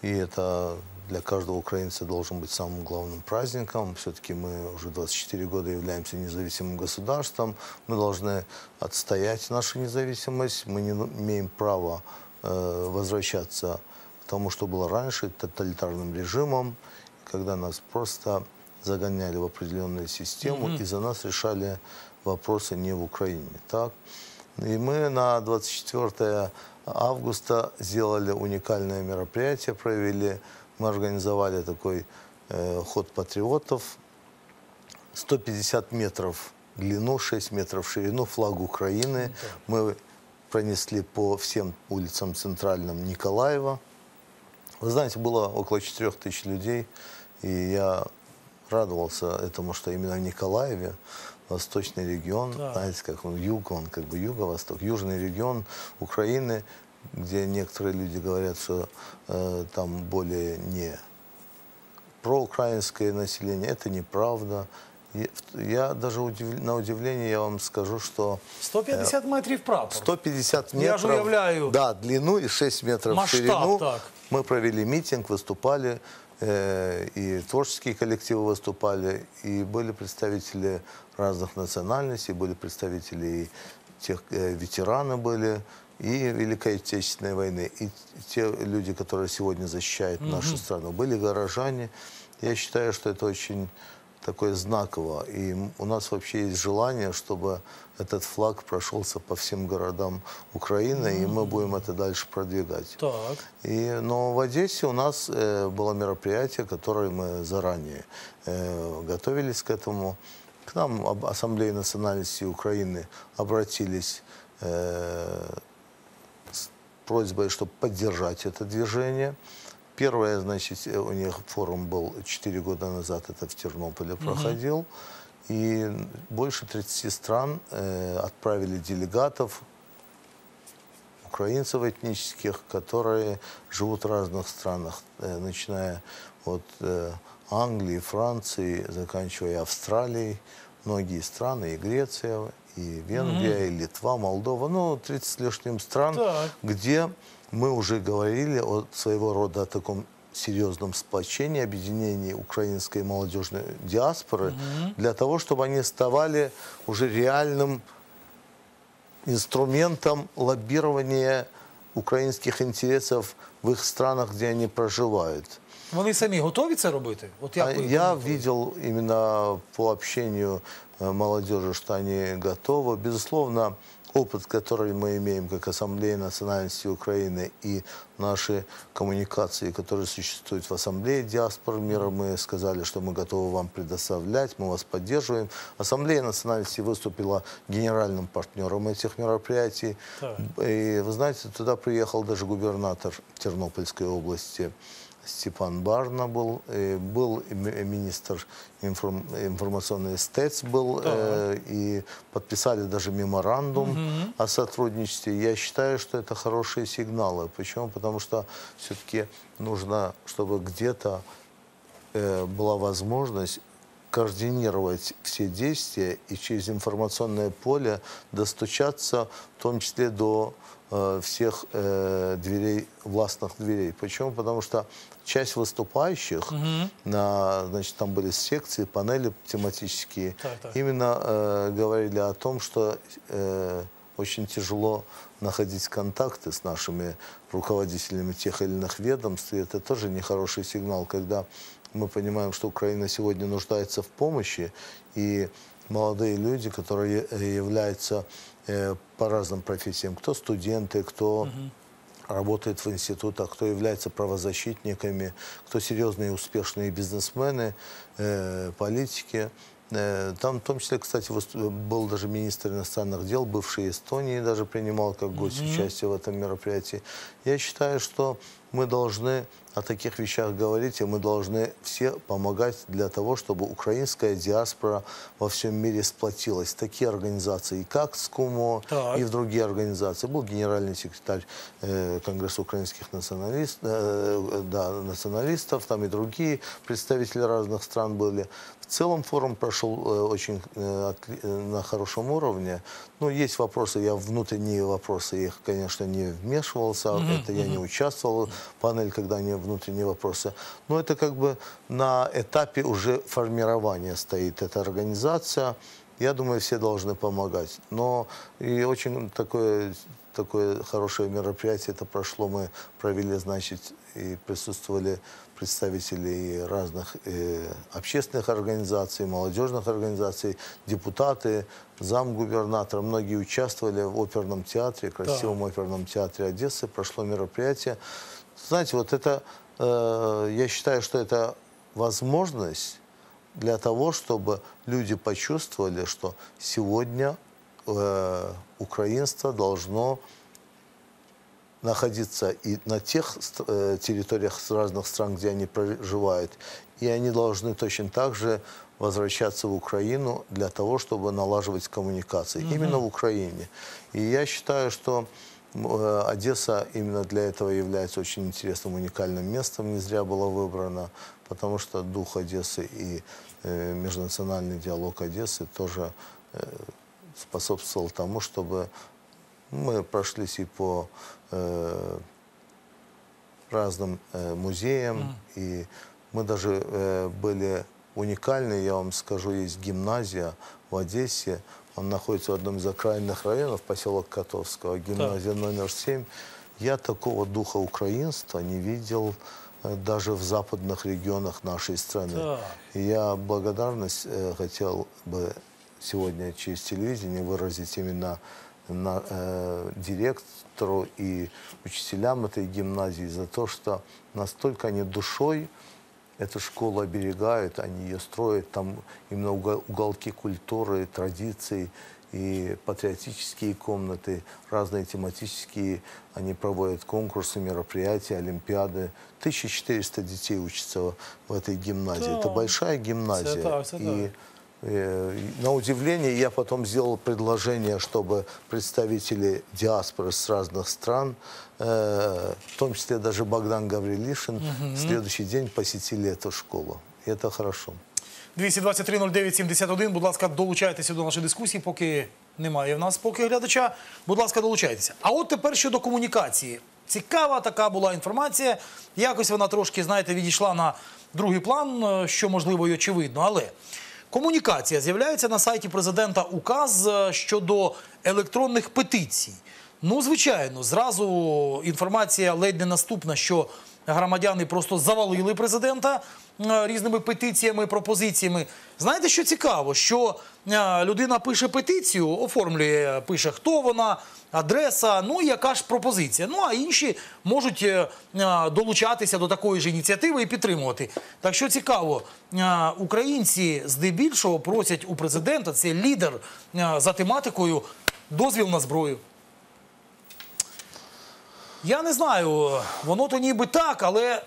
S2: И это для каждого украинца должен быть самым главным праздником. Все-таки мы уже 24 года являемся независимым государством. Мы должны отстоять нашу независимость. Мы не имеем права э, возвращаться к тому, что было раньше, тоталитарным режимом, когда нас просто загоняли в определенную систему и за нас решали вопросы не в Украине. Так? И мы на 24 августа сделали уникальное мероприятие, провели, мы организовали такой э, ход патриотов, 150 метров в длину, 6 метров в ширину, флаг Украины. Мы пронесли по всем улицам центральным Николаева. Вы знаете, было около 4 тысяч людей, и я радовался этому, что именно в Николаеве, восточный регион, знаете, как он юг, он как бы юго-восток, южный регион Украины, где некоторые люди говорят, что э, там более не проукраинское население. Это неправда. Я, даже удив- на удивление я вам скажу, что
S1: 150 метрів прапор.
S2: 150 метров.
S1: Я же уявляю.
S2: Да, длину и 6 метров
S1: Масштаб,
S2: ширину.
S1: так.
S2: Мы провели митинг, выступали, э, и творческие коллективы выступали, и были представители разных национальностей, были представители и тех, э, ветераны были, и Великой Отечественной войны, и те люди, которые сегодня защищают нашу страну, были горожане. Я считаю, что это очень такое знаково. И у нас вообще есть желание, чтобы этот флаг прошелся по всем городам Украины, и мы будем это дальше продвигать.
S1: Так.
S2: И, но в Одессе у нас э, было мероприятие, которое мы заранее э, готовились к этому. К нам об- Ассамблея национальности Украины обратились э, просьбой, чтобы поддержать это движение. Первое, значит, э, у них форум был 4 года назад, это в Тернополе проходил. И больше 30 стран э, отправили делегатов, украинцев этнических, которые живут в разных странах, э, начиная от э, Англии, Франции, заканчивая Австралией, многие страны, и Греция, и Венгрия, и Литва, Молдова, ну, 30 с лишним стран,
S1: Так.
S2: где мы уже говорили о своего рода о таком серьезном сплочении, объединении украинской молодежной диаспоры для того, чтобы они ставали уже реальным инструментом лоббирования украинских интересов в их странах, где они проживают.
S1: Вони самі готові це робити? От як
S2: А
S1: ви
S2: Я
S1: коментуєте?
S2: видел именно по общению э, молодежи, что они готовы. Безусловно, опыт, который мы имеем как Ассамблея национальности Украины и наши коммуникации, которые существуют в Ассамблее диаспор мира, мы сказали, что мы готовы вам предоставлять, мы вас поддерживаем. Ассамблея национальности выступила генеральным партнером этих мероприятий.
S1: Так.
S2: И вы знаете, туда приехал даже губернатор Тернопольской области Степан Барна был, э, был ми- министр информ- информационный СТЭЦ был, э, и подписали даже меморандум о сотрудничестве. Я считаю, что это хорошие сигналы. Почему? Потому что все-таки нужно, чтобы где-то э, была возможность координировать все действия и через информационное поле достучаться, в том числе до э, всех э, дверей, властных дверей. Почему? Потому что часть выступающих, на, значит, там были секции, панели тематические,
S1: Так, так.
S2: именно э, говорили о том, что э, очень тяжело находить контакты с нашими руководителями тех или иных ведомств. И это тоже нехороший сигнал, когда мы понимаем, что Украина сегодня нуждается в помощи, и молодые люди, которые являются э, по разным профессиям, кто студенты, кто работает в институтах, кто является правозащитниками, кто серьезные успешные бизнесмены, э, политики. Э, Там, в том числе, кстати, выступ- был даже министр иностранных дел, бывший Эстонии, даже принимал как гость участие в этом мероприятии. Я считаю, что мы должны о таких вещах говорить, и мы должны все помогать для того, чтобы украинская диаспора во всем мире сплотилась. Такие организации, как СКУМО
S1: Так.
S2: и в другие организации. Был генеральный секретарь э, Конгресса украинских националист, э, да, националистов, там и другие представители разных стран были. В целом форум прошел э, очень э, э, на хорошем уровне. Ну, есть вопросы, я в внутренние вопросы их, конечно, не вмешивался, это я не участвовал, панель, когда они внутренние вопросы. Но это как бы на этапе уже формирования стоит эта организация. Я думаю, все должны помогать. Но и очень такое, такое хорошее мероприятие это прошло. Мы провели, значит, и присутствовали представители разных э, общественных организаций, молодежных организаций, депутаты, замгубернатора. Многие участвовали в оперном театре, красивом оперном театре Одессы. Прошло мероприятие. Знаете, вот это, э, я считаю, что это возможность для того, чтобы люди почувствовали, что сегодня э, украинство должно находиться и на тех э, территориях разных стран, где они проживают, и они должны точно так же возвращаться в Украину для того, чтобы налаживать коммуникации. Именно в Украине. И я считаю, что э, Одесса именно для этого является очень интересным, уникальным местом, не зря была выбрана, потому что дух Одессы и э, межнациональный диалог Одессы тоже э, способствовал тому, чтобы мы прошлись и по э, разным э, музеям, и мы даже э, были уникальны, я вам скажу, есть гимназия в Одессе, он находится в одном из окраинных районов, поселок Котовского, гимназия номер 7. Я такого духа украинства не видел э, даже в западных регионах нашей страны.
S1: Так.
S2: И я благодарность э, хотел бы сегодня через телевидение выразить именно на, э, директору и учителям этой гимназии за то, что настолько они душой эту школу оберегают, они ее строят, там именно уго- уголки культуры, традиций и патриотические комнаты, разные тематические, они проводят конкурсы, мероприятия, олимпиады. 1400 детей учатся в этой гимназии. Это
S1: Да.
S2: большая гимназия.
S1: Это так, это
S2: и
S1: так.
S2: На удивление, я потом сделал предложение, чтобы представители диаспоры с разных стран, э, в том числе даже Богдан Гаврилишин, в следующий день посетили эту школу. И это хорошо.
S1: 223 09 71. Будь ласка, долучайтеся до нашої дискусії, поки Немає в нас поки глядача. Будь ласка, долучайтеся. А от тепер щодо комунікації. Цікава така була інформація. Якось вона трошки, знаєте, відійшла на другий план, е, що можливо і очевидно. Але комунікація з'являється на сайті президента указ е, щодо електронних петицій. Ну, звичайно, зразу інформація ледь не наступна, що громадяни просто завалили президента різними петиціями, пропозиціями. Знаєте, що цікаво? Що е, людина пише петицію, оформлює, пише, хто вона, адреса, ну і яка ж пропозиція. Ну а інші можуть е, е, долучатися до такої ж ініціативи і підтримувати. Так що цікаво, українці здебільшого просять у президента, це лідер за тематикою, дозвіл на зброю. Я не знаю, воно то ніби так, але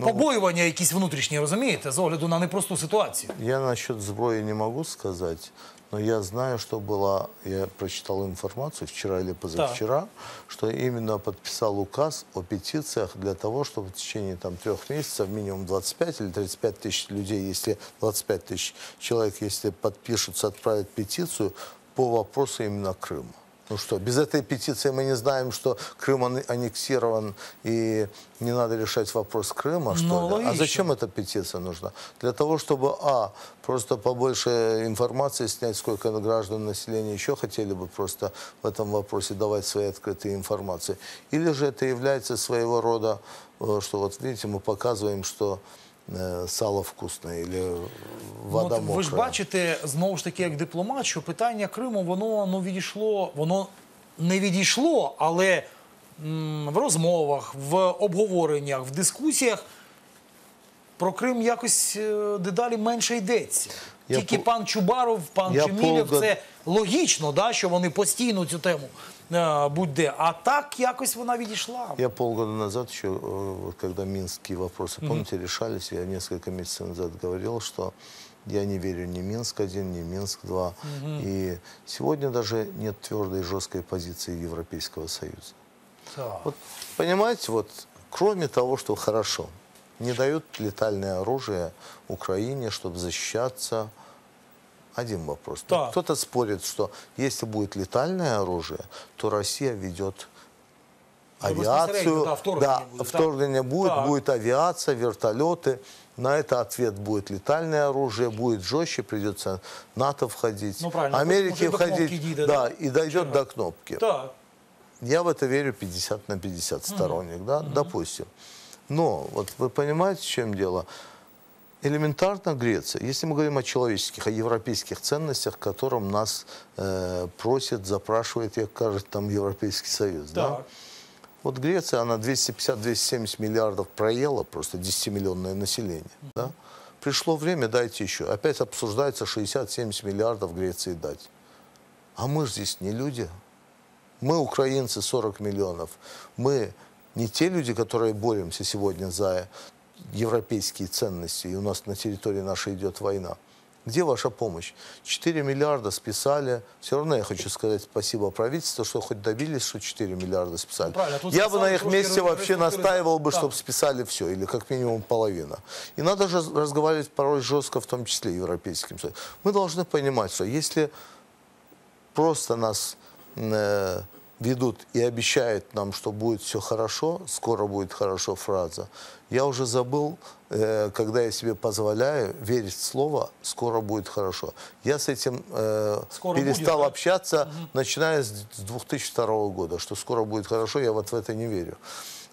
S1: побоювання якісь внутрішні, розумієте, з огляду на непросту ситуацію.
S2: Я насчет сброи не могу сказать, но я знаю, что была, я прочитал информацию вчера или позавчера, что именно подписал указ о петициях для того, чтобы в течение там, трех месяцев минимум 25 или 35 тысяч людей, если 25 тысяч человек, если подпишутся, отправят петицию по вопросу именно Крыма. Ну что, без этой петиции мы не знаем, что Крым ан- аннексирован и не надо решать вопрос Крыма, что
S1: Ну,
S2: ли? А зачем эта петиция нужна? Для того, чтобы, а, просто побольше информации снять, сколько граждан населения еще хотели бы просто в этом вопросе давать свои открытые информации. Или же это является своего рода, э, что вот видите, мы показываем, что сало вкусное или вода
S1: Ну, от ви ж бачите, знову ж таки, як дипломат, що питання Криму, воно ну, відійшло, воно не відійшло, але м, в розмовах, в обговореннях, в дискусіях про Крим якось е, дедалі менше йдеться.
S2: Я
S1: Тільки
S2: пол-
S1: пан Чубаров, пан
S2: Я
S1: Чемілєв, це логічно, да, що вони постійно цю тему е, будь-де. А так якось вона відійшла.
S2: Я полгода назад еще, э, вот когда минские вопросы, помните, решались, я несколько месяцев назад говорил, что я не верю ни Минск-1, ни Минск-2. И сегодня даже нет твердой и жесткой позиции Европейского Союза. Вот, понимаете, вот кроме того, что хорошо, не дают летальное оружие Украине, чтобы защищаться. Один вопрос.
S1: Так.
S2: Кто-то спорит, что если будет летальное оружие, то Россия ведет авиацию.
S1: да, вторгнення
S2: да,
S1: буде, так.
S2: вторгнение будет, будет авиация, вертолеты. На это ответ будет летальное оружие, будет жестче, придется НАТО входить,
S1: Ну,
S2: Америке
S1: кнопки
S2: входить,
S1: дійде,
S2: да,
S1: да?
S2: и дойдет до кнопки.
S1: так.
S2: Я в это верю 50 на 50 сторонник, да, допустим. Но вот вы понимаете, в чем дело? Элементарно Греция, если мы говорим о человеческих, о европейских ценностях, которым нас э, просит, запрашивает, как кажет, там Европейский Союз, да?
S1: Так.
S2: Вот Греция, она 250-270 миллиардов проела, просто 10-миллионное население. Да? Пришло время, дайте еще. Опять обсуждается 60-70 миллиардов Греции дать. А мы же здесь не люди. Мы, украинцы, 40 миллионов. Мы не те люди, которые боремся сегодня за европейские ценности, и у нас на территории нашей идет война. Где ваша помощь? 4 миллиарда списали. Все равно я хочу сказать спасибо правительству, что хоть добились, что 4 миллиарда списали.
S1: Ну,
S2: я бы на их месте вообще настаивал бы,
S1: Да.
S2: чтобы списали все, или как минимум половина. И надо же разговаривать порой жестко, в том числе Европейским Союзом. Мы должны понимать, что если просто нас э, ведут и обещают нам, что будет все хорошо, скоро будет хорошо фраза. Я уже забыл, э, когда я себе позволяю верить в слово «скоро будет хорошо». Я с этим э,
S1: Скоро
S2: перестал
S1: будет, да?
S2: общаться, начиная с с 2002 года, что скоро будет хорошо, я вот в это не верю.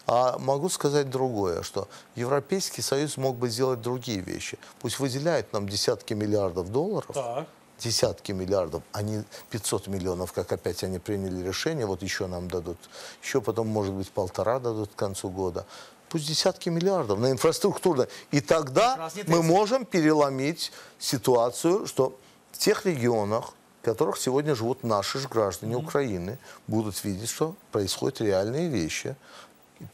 S2: А могу сказать другое, что Европейский Союз мог бы сделать другие вещи. Пусть выделяет нам десятки миллиардов долларов,
S1: Так.
S2: Десятки миллиардов, а не 500 миллионов, как опять они приняли решение, вот еще нам дадут, еще потом, может быть, полтора дадут к концу года. Пусть десятки миллиардов на инфраструктурно. И тогда мы можем переломить ситуацию, что в тех регионах, в которых сегодня живут наши же граждане Украины, будут видеть, что происходят реальные вещи.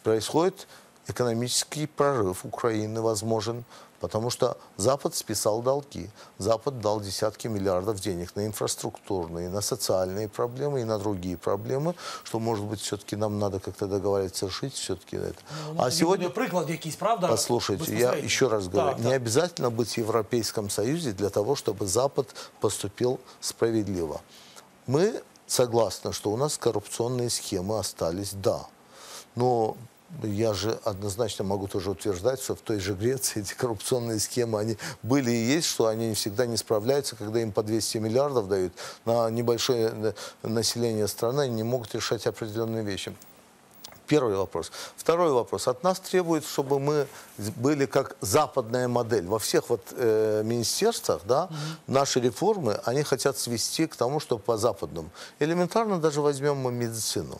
S2: Происходит экономический прорыв Украины возможен, потому что Запад списал долги. Запад дал десятки миллиардов денег на инфраструктурные, на социальные проблемы и на другие проблемы, что, может быть, все-таки нам надо как-то договориться жить все-таки это.
S1: Ну,
S2: а сегодня...
S1: приклад якийсь, правда?
S2: Послушайте, я еще раз говорю,
S1: Так,
S2: не
S1: так.
S2: обязательно быть в Европейском Союзе для того, чтобы Запад поступил справедливо. Мы согласны, что у нас коррупционные схемы остались, да. Но я же однозначно могу тоже утверждать, что в той же Греции эти коррупционные схемы, они были и есть, что они всегда не справляются, когда им по 200 миллиардов дают на небольшое население страны, они не могут решать определенные вещи. Первый вопрос. Второй вопрос. От нас требуют, чтобы мы были как западная модель. Во всех вот э, министерствах, да, наши реформы, они хотят свести к тому, что по западному. Элементарно даже возьмем мы медицину.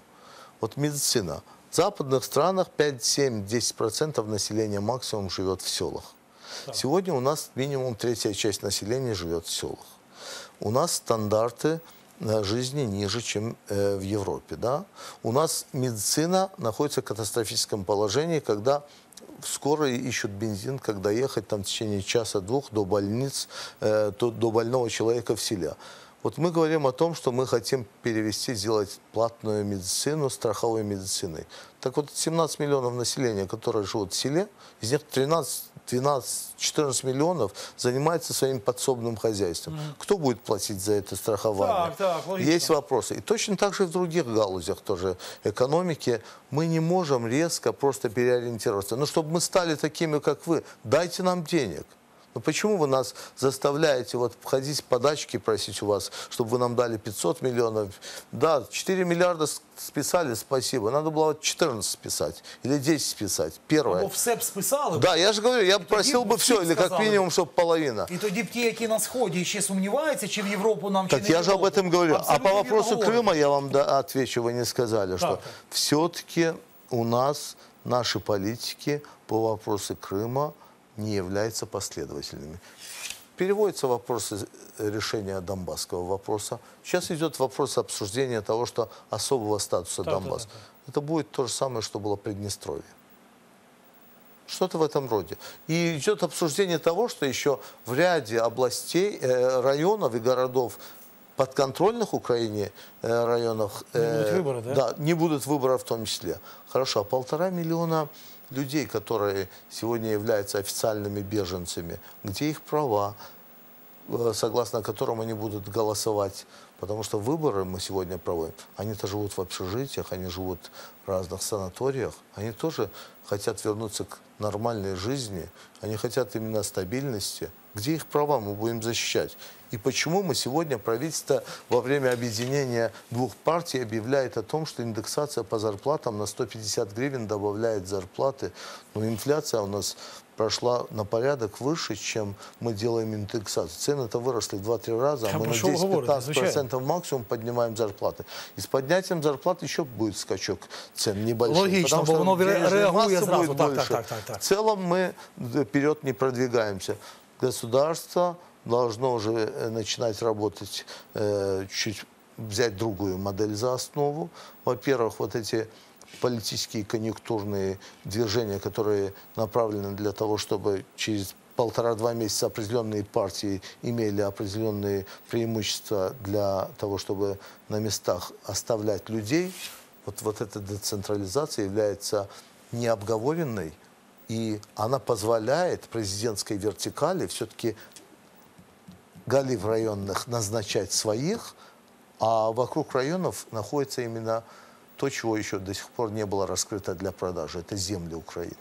S2: Вот медицина. В западных странах 5, 7, 10% населения максимум живет в селах. Сегодня у нас минимум третья часть населения живет в селах. У нас стандарты э, жизни ниже, чем э, в Европе. Да? У нас медицина находится в катастрофическом положении, когда скоро ищут бензин, когда ехать там в течение часа-двух до больниц, э, до, до больного человека в селе. Вот мы говорим о том, что мы хотим перевести, сделать платную медицину страховой медициной. Так вот, 17 миллионов населения, которые живут в селе, из них 13, 12, 14 миллионов занимается своим подсобным хозяйством. Кто будет платить за это страхование?
S1: Так, так, логично.
S2: Есть вопросы. И точно так же в других галузях тоже экономики. Мы не можем резко просто переориентироваться. Но чтобы мы стали такими, как вы, дайте нам денег. Но почему вы нас заставляете вот ходить подачки просить у вас, чтобы вы нам дали 500 миллионов? Да, 4 миллиарда с- списали, спасибо. Надо было 14 списать или 10 списать. Первое.
S1: Або все б списали.
S2: Да, я же говорю, я
S1: тоді
S2: просил
S1: б
S2: бы
S1: всім
S2: все, или как
S1: сказали.
S2: минимум, чтобы половина.
S1: І тоді б ті, які на сході ще сумніваються, чи в Європу нам чи
S2: Так
S1: не
S2: я
S1: в
S2: же об
S1: Європу.
S2: этом говорю. А
S1: Абсолютно
S2: по вопросу
S1: вірно говорите.
S2: Крыма я вам да, отвечу, вы не сказали, что
S1: так.
S2: все-таки у нас наши политики по вопросу Крыма не являются последовательными. Переводятся вопросы решения донбасского вопроса. Сейчас идет вопрос обсуждения того, что особого статуса
S1: да,
S2: Донбасса.
S1: да,
S2: Это будет то же самое, что было в Приднестровье. Что-то в этом роде. И идет обсуждение того, что еще в ряде областей, э, районов и городов подконтрольных Украине э, районах э,
S1: будут выборы, да?
S2: не будут выборов в том числе. Хорошо, а полтора миллиона людей, которые сегодня являются официальными беженцами, где их права, э, согласно которым они будут голосовать. Потому что выборы мы сегодня проводим. Они-то живут в общежитиях, они живут в разных санаториях. Они тоже хотят вернуться к нормальной жизни. Они хотят именно стабильности. Где их права мы будем защищать? И почему мы сегодня, правительство во время объединения двух партий объявляет о том, что индексация по зарплатам на 150 гривен добавляет зарплаты. Но инфляция у нас прошла на порядок выше, чем мы делаем индексацию. Цены-то выросли в 2-3 раза, а мы на
S1: что вы говорите, звичайно.
S2: 10-15% максимум поднимаем зарплаты. И с поднятием зарплат еще будет скачок цен небольшой.
S1: Логично,
S2: потому
S1: бо
S2: что
S1: воно реагує
S2: будет
S1: Так, так, так, так, так.
S2: В целом мы вперед не продвигаемся. Государство должно уже э, начинать работать, э, чуть взять другую модель за основу. Во-первых, вот эти политические конъюнктурные движения, которые направлены для того, чтобы через полтора-два месяца определенные партии имели определенные преимущества для того, чтобы на местах оставлять людей, вот, вот эта децентрализация является необговоренной, и она позволяет президентской вертикали все-таки голив районных назначать своих, а вокруг районов находится именно то, чего еще до сих пор не было раскрыто для продажи. Это земли Украины.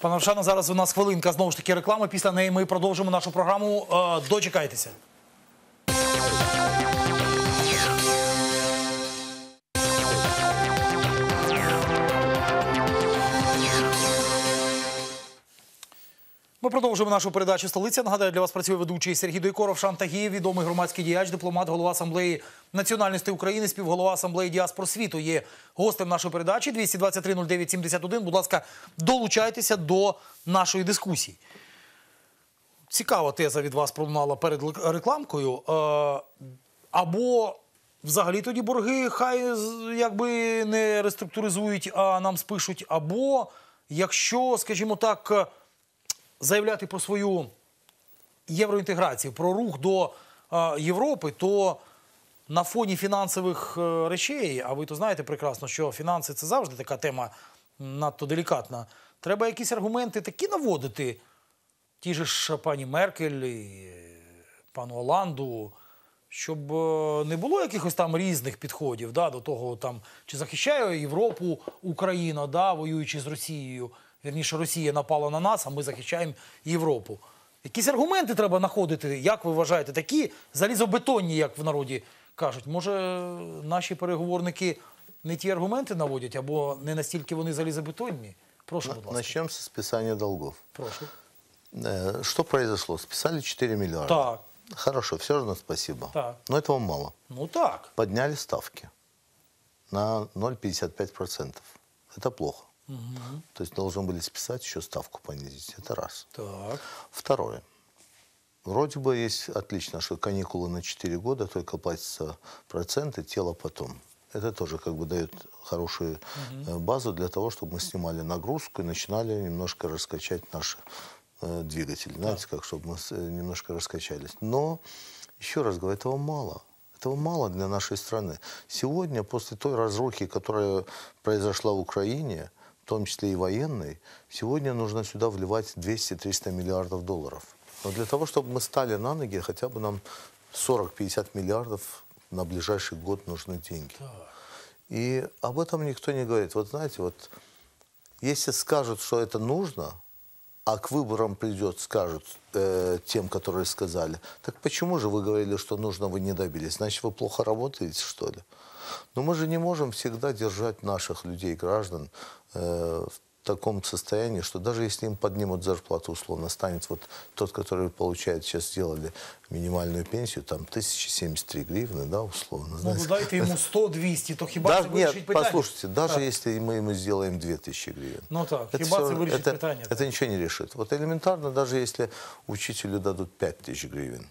S1: Пане Рошане, зараз у нас хвилинка знову ж таки реклами. Після неї ми продовжимо нашу програму. Дочекайтеся. Ми продовжуємо нашу передачу «Столиця». Нагадаю, для вас працює ведучий Сергій Дойкоров, Шантагієв, відомий громадський діяч, дипломат, голова Асамблеї національностей України, співголова Асамблеї діаспор світу. Є гостем нашої передачі 223 09 71. Будь ласка, долучайтеся до нашої дискусії. Цікава теза від вас пролунала перед рекламкою. Е, або взагалі тоді борги хай якби не реструктуризують, а нам спишуть. Або якщо, скажімо так, заявляти про свою євроінтеграцію, про рух до е, Європи, то на фоні фінансових е, речей, а ви то знаєте прекрасно, що фінанси це завжди така тема надто делікатна. Треба якісь аргументи такі наводити, ті ж пані Меркель і пану Оланду, щоб е, не було якихось там різних підходів да, до того, там, чи захищає Європу Україна, да, воюючи з Росією. Вірніше, Росія напала на нас, а ми захищаємо Європу. Якісь аргументи треба знаходити, як ви вважаєте, такі залізобетонні, як в народі кажуть. Може, наші переговорники не ті аргументи наводять, або не настільки вони залізобетонні? Прошу, будь ласка.
S2: Начнем со списания долгов.
S1: Прошу.
S2: Э, Что произошло? Списали 4 миллиарда.
S1: Так.
S2: Хорошо, все равно спасибо.
S1: Так.
S2: Но этого мало.
S1: Ну так.
S2: Подняли ставки на 0,55%. Это плохо. То есть должны были списать, еще ставку понизить. Это раз.
S1: Так.
S2: Второе. Вроде бы есть отлично, что каникулы на 4 года, только платятся проценты, тело потом. Это тоже как бы дает хорошую э, базу для того, чтобы мы снимали нагрузку и начинали немножко раскачать наши э, двигатели. Знаете, как, чтобы мы э, немножко раскачались. Но, еще раз говорю, этого мало. Этого мало для нашей страны. Сегодня, после той разрухи, которая произошла в Украине, в том числе и военной, сегодня нужно сюда вливать 200-300 миллиардов долларов. Но для того, чтобы мы стали на ноги, хотя бы нам 40-50 миллиардов на ближайший год нужны деньги. И об этом никто не говорит. Вот знаете, вот если скажут, что это нужно, а к выборам придет, скажут э, тем, которые сказали, так почему же вы говорили, что нужно, вы не добились? Значит, вы плохо работаете, что ли? Но мы же не можем всегда держать наших людей, граждан, в таком состоянии, что даже если им поднимут зарплату, условно, станет вот тот, который получает, сейчас сделали минимальную пенсию, там 1073 гривны, да, условно.
S1: Ну,
S2: знаете.
S1: ви дайте йому 100-200, то хіба
S2: Даже,
S1: це вирішить
S2: нет,
S1: питання?
S2: послушайте, даже
S1: Так.
S2: если мы ему сделаем 2000 гривен.
S1: Ну так,
S2: это
S1: хіба
S2: всё-
S1: це вирішить
S2: это,
S1: питання?
S2: это ничего не решит. Вот элементарно, даже если учителю дадут 5000 гривен,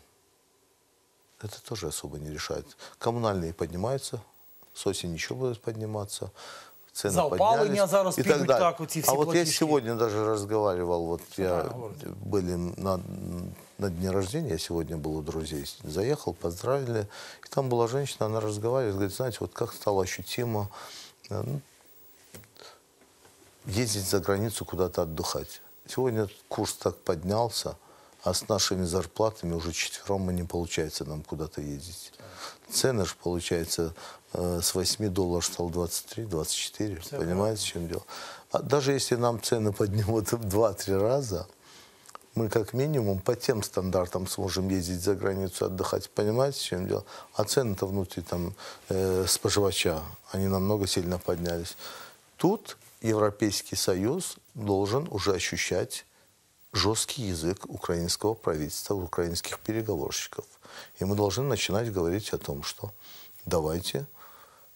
S2: это тоже особо не решает. Коммунальные поднимаются, с осени еще будут подниматься. Цены
S1: За опалення
S2: поднялись
S1: зараз
S2: и
S1: підуть
S2: так далее.
S1: так, оці всі
S2: а вот я
S1: платіжки.
S2: сегодня даже разговаривал, вот я
S1: правильно говорите.
S2: были на, на дне рождения, я сегодня был у друзей, заехал, поздравили, и там была женщина, она разговаривает, говорит, знаете, вот как стало ощутимо э, ну, ездить за границу куда-то отдыхать. Сегодня курс так поднялся, а с нашими зарплатами уже четвером не получается нам куда-то ездить. Цены же, получается, э, с 8 долларов стал 23, 24. Понимаете, в чем дело? А даже если нам цены поднимут в 2-3 раза, мы как минимум по тем стандартам сможем ездить за границу отдыхать. Понимаете, в чем дело? А цены-то внутри там э, споживача, они намного сильно поднялись. Тут Европейский Союз должен уже ощущать жесткий язык украинского правительства, украинских переговорщиков. И мы должны начинать говорить о том, что давайте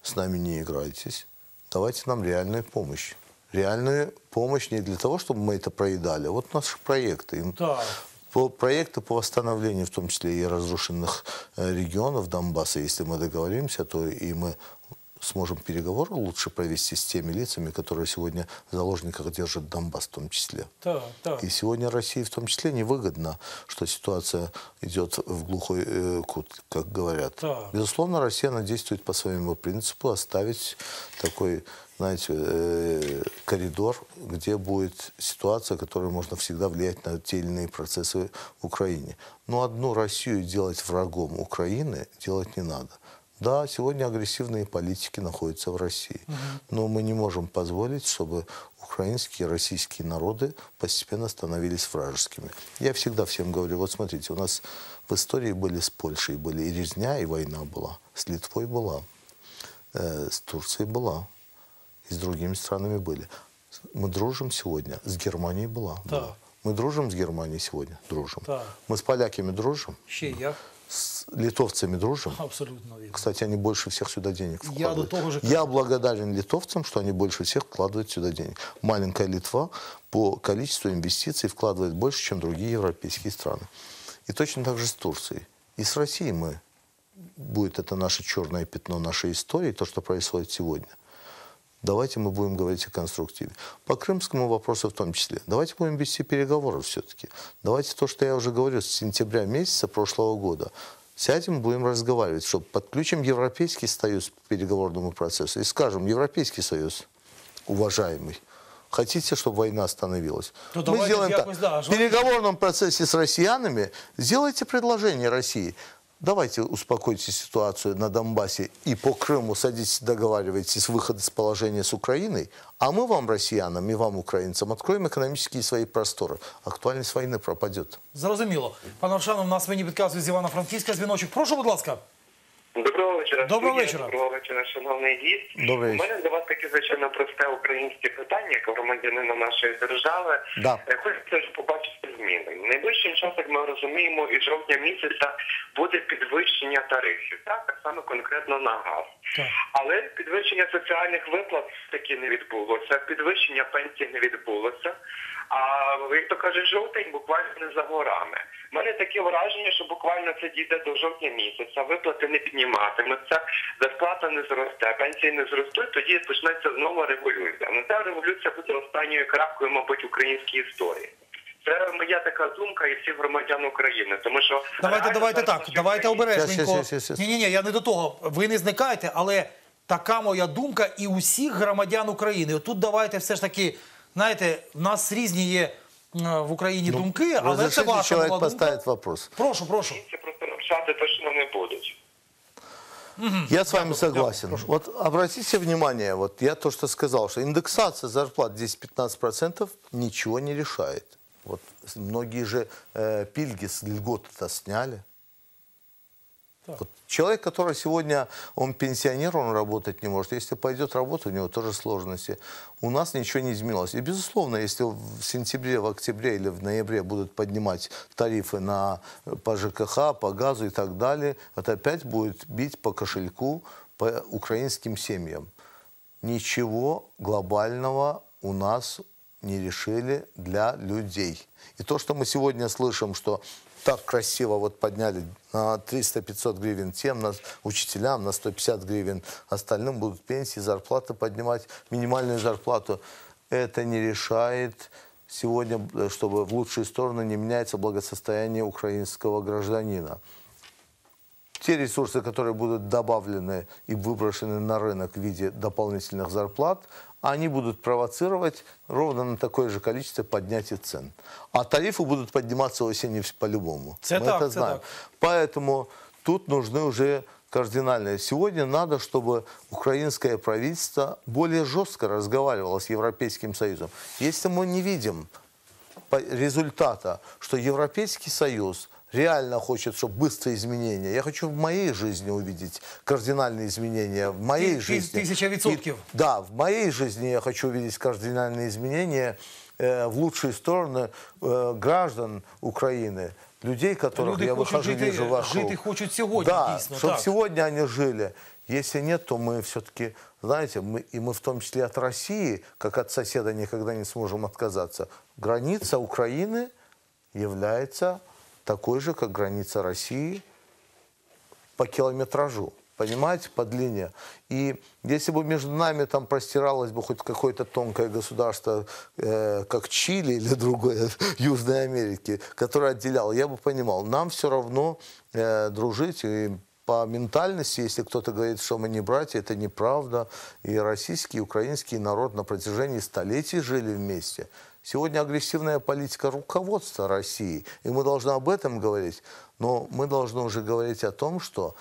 S2: с нами не играйтесь, давайте нам реальную помощь. Реальную помощь не для того, чтобы мы это проедали. Вот наши проекты.
S1: Так.
S2: по, проекты по восстановлению, в том числе и разрушенных э, регионов Донбасса, если мы договоримся, то и мы сможем переговоры лучше провести с теми лицами, которые сегодня в заложниках держат Донбасс в том числе.
S1: Так, так.
S2: И сегодня России в том числе невыгодно, что ситуация идет в глухой э, кут, как говорят.
S1: Так.
S2: Безусловно, Россия она действует по своему принципу оставить такой, знаете, э, коридор, где будет ситуация, которая можно всегда влиять на те или иные процессы в Украине. Но одну Россию делать врагом Украины делать не надо. Да, сегодня агрессивные политики находятся в России, но мы не можем позволить, чтобы украинские и российские народы постепенно становились вражескими. Я всегда всем говорю, вот смотрите, у нас в истории были с Польшей, были и резня, и война была, с Литвой была, э, с Турцией была, и с другими странами были. Мы дружим сегодня, с Германией была.
S1: Да.
S2: была. Мы дружим с Германией сегодня, дружим.
S1: Да.
S2: Мы с поляками дружим,
S1: Ще як?
S2: С литовцами дружим.
S1: Абсолютно вірно.
S2: Кстати, они больше всех сюда денег
S1: Я
S2: вкладывают.
S1: до того же
S2: Я благодарен литовцам, что они больше всех вкладывают сюда денег. Маленькая Литва по количеству инвестиций вкладывает больше, чем другие европейские страны. И точно так же с Турцией. И с Россией мы. Будет это наше черное пятно нашей истории, то, что происходит сегодня. Давайте мы будем говорить о конструктиве. По крымскому вопросу в том числе. Давайте будем вести переговоры все-таки. Давайте то, что я уже говорю, с сентября месяца прошлого года. Сядем, будем разговаривать, чтобы подключим Европейский Союз к переговорному процессу и скажем, Европейский Союз, уважаемый, хотите, чтобы война остановилась?
S1: То давайте
S2: сделаем так.
S1: да,
S2: В переговорном процессе с россиянами сделайте предложение России давайте успокойте ситуацию на Донбассе и по Крыму садитесь, договаривайтесь выход из положения с Украиной, а мы вам, россиянам, и вам, украинцам, откроем экономические свои просторы. Актуальность войны пропадет.
S1: Зрозуміло. Пане Аршану, в нас мені підказує з Івано-Франківська дзвіночок. Прошу, будь ласка.
S5: Доброго вечора.
S1: Доброго вечора.
S5: Доброго вечора, шановний гість.
S2: Добрий
S5: У мене до вас таке звичайно просте українське питання, як громадянина нашої держави.
S2: Да.
S5: Е, Хочеться побачити зміни. Найближчим часом, ми розуміємо, із жовтня місяця буде підвищення тарифів, так, так само конкретно на газ.
S1: Так.
S5: Але підвищення соціальних виплат таки не відбулося, підвищення пенсій не відбулося. А як то каже, жовтень буквально не за горами. У мене таке враження, що буквально це дійде до жовтня місяця, виплати не підніматимуться, зарплата не зросте, пенсії не зростуть, тоді почнеться знову революція. Ну ця революція буде останньою крапкою, мабуть, українській історії. Це моя така думка і всіх громадян України, тому що
S1: Давайте, давайте так. Давайте обережненько. Ні, ні, ні, я не до того. Ви не зникайте, але така моя думка і усіх громадян України. Отут давайте все ж таки, знаєте, в нас різні є е, в Україні думки, але це
S2: Разрешите,
S1: ваша
S2: человек
S1: була думка.
S2: поставит вопрос.
S1: Прошу, прошу.
S5: Це просто навчати точно не будуть.
S2: Я с вами согласен. Вот обратите внимание, вот я то, что сказал, что индексация зарплат 10-15% ничего не решает. Вот многие же э, пильги с льготы-то сняли. Вот человек, который сегодня, он пенсионер, он работать не может. Если пойдет работать, у него тоже сложности. У нас ничего не изменилось. И, безусловно, если в сентябре, в октябре или в ноябре будут поднимать тарифы на, по ЖКХ, по газу и так далее, это опять будет бить по кошельку, по украинским семьям. Ничего глобального у нас не решили для людей. И то, что мы сегодня слышим, что так красиво вот подняли на 300-500 гривен тем, на учителям, на 150 гривен остальным будут пенсии, зарплаты поднимать, минимальную зарплату. Это не решает сегодня, э, чтобы в лучшую сторону не меняется благосостояние украинского гражданина те ресурсы, которые будут добавлены и выброшены на рынок в виде дополнительных зарплат, они будут провоцировать ровно на такое же количество поднятия цен. А тарифы будут подниматься осенью по-любому. Мы
S1: так,
S2: это знаем.
S1: так.
S2: Поэтому тут нужны уже кардинальные. Сегодня надо, чтобы украинское правительство более жестко разговаривало с Европейским Союзом. Если мы не видим результата, что Европейский Союз реально хочет, чтобы быстрые изменения. Я хочу в моей жизни увидеть кардинальные изменения. В моей
S1: Ты- ты-
S2: жизни.
S1: тысяча відсотків.
S2: И- да, в моей жизни я хочу увидеть кардинальные изменения э, в лучшие стороны э, граждан Украины. Людей, которых
S1: Люди
S2: я
S1: хочуть
S2: выхожу,
S1: жити-
S2: вижу вокруг.
S1: жити хочуть сьогодні,
S2: да,
S1: дійсно,
S2: чтобы
S1: так.
S2: сегодня они жили. Если нет, то мы все-таки, знаете, мы, и мы в том числе от России, как от соседа, никогда не сможем отказаться. Граница Украины является такой же, как граница России по километражу. Понимаете, по длине. И если бы между нами там простиралось бы хоть какое-то тонкое государство, э, как Чили или другое Южной Америки, которое отделяло, я бы понимал, нам все равно э, дружить. И по ментальности, если кто-то говорит, что мы не братья, это неправда. И российский, и украинский народ на протяжении столетий жили вместе. Сегодня агрессивная политика руководства России, и мы должны об этом говорить. Но мы должны уже говорить о том, что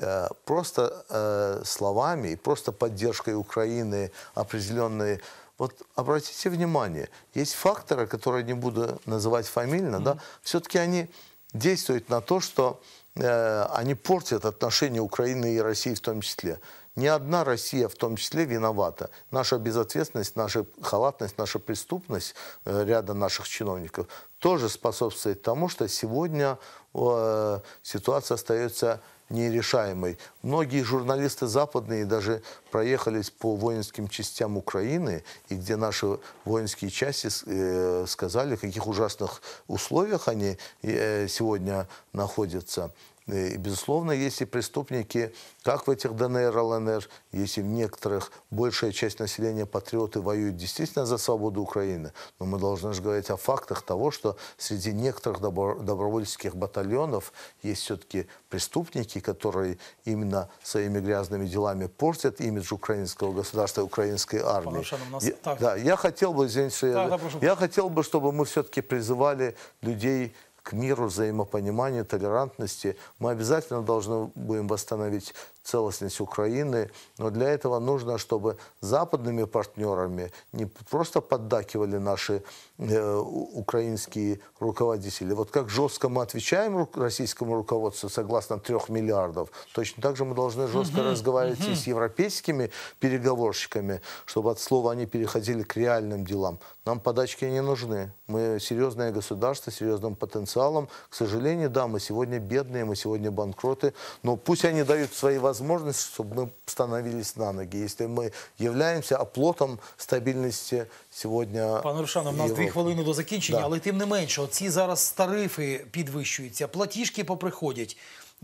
S2: э, просто э, словами и просто поддержкой Украины определенные... Вот обратите внимание, есть факторы, которые не буду называть фамильно, да, все-таки они действуют на то, что э, они портят отношения Украины и России в том числе. Ни одна Россия в том числе виновата. Наша безответственность, наша халатность, наша преступность э, ряда наших чиновников тоже способствует тому, что сегодня э, ситуация остается нерешаемой. Многие журналисты западные даже проехались по воинским частям Украины, и где наши воинские части э, сказали, в каких ужасных условиях они э, сегодня находятся. И, безусловно, есть и преступники, как в этих ДНР, ЛНР, если в некоторых большая часть населения патриоты воюют действительно за свободу Украины, но мы должны же говорить о фактах того, что среди некоторых добро- добровольческих батальонов есть все-таки преступники, которые именно своими грязными делами портят имидж украинского государства и украинской армии.
S1: Нас-
S2: Я- да, я хотел бы, извините, я-
S1: Да, да, прошу.
S2: я хотел бы, чтобы мы все-таки призывали людей к миру, взаимопониманию, толерантности. Мы обязательно должны будем восстановить целостность Украины, но для этого нужно, чтобы западными партнерами не просто поддакивали наши э, украинские руководители. Вот как жестко мы отвечаем российскому руководству согласно трех миллиардов, точно так же мы должны жестко разговаривать и с европейскими переговорщиками, чтобы от слова они переходили к реальным делам. Нам подачки не нужны. Мы серьезное государство с серьезным потенциалом. К сожалению, да, мы сегодня бедные, мы сегодня банкроты, но пусть они дают свои возможности, чтобы мы становились на ноги. Если мы являемся оплотом стабильности сегодня
S1: Пане Рушане, у нас дві
S2: Європи.
S1: хвилини до закінчення,
S2: Да.
S1: але тим не менше, оці зараз тарифи підвищуються, платіжки поприходять.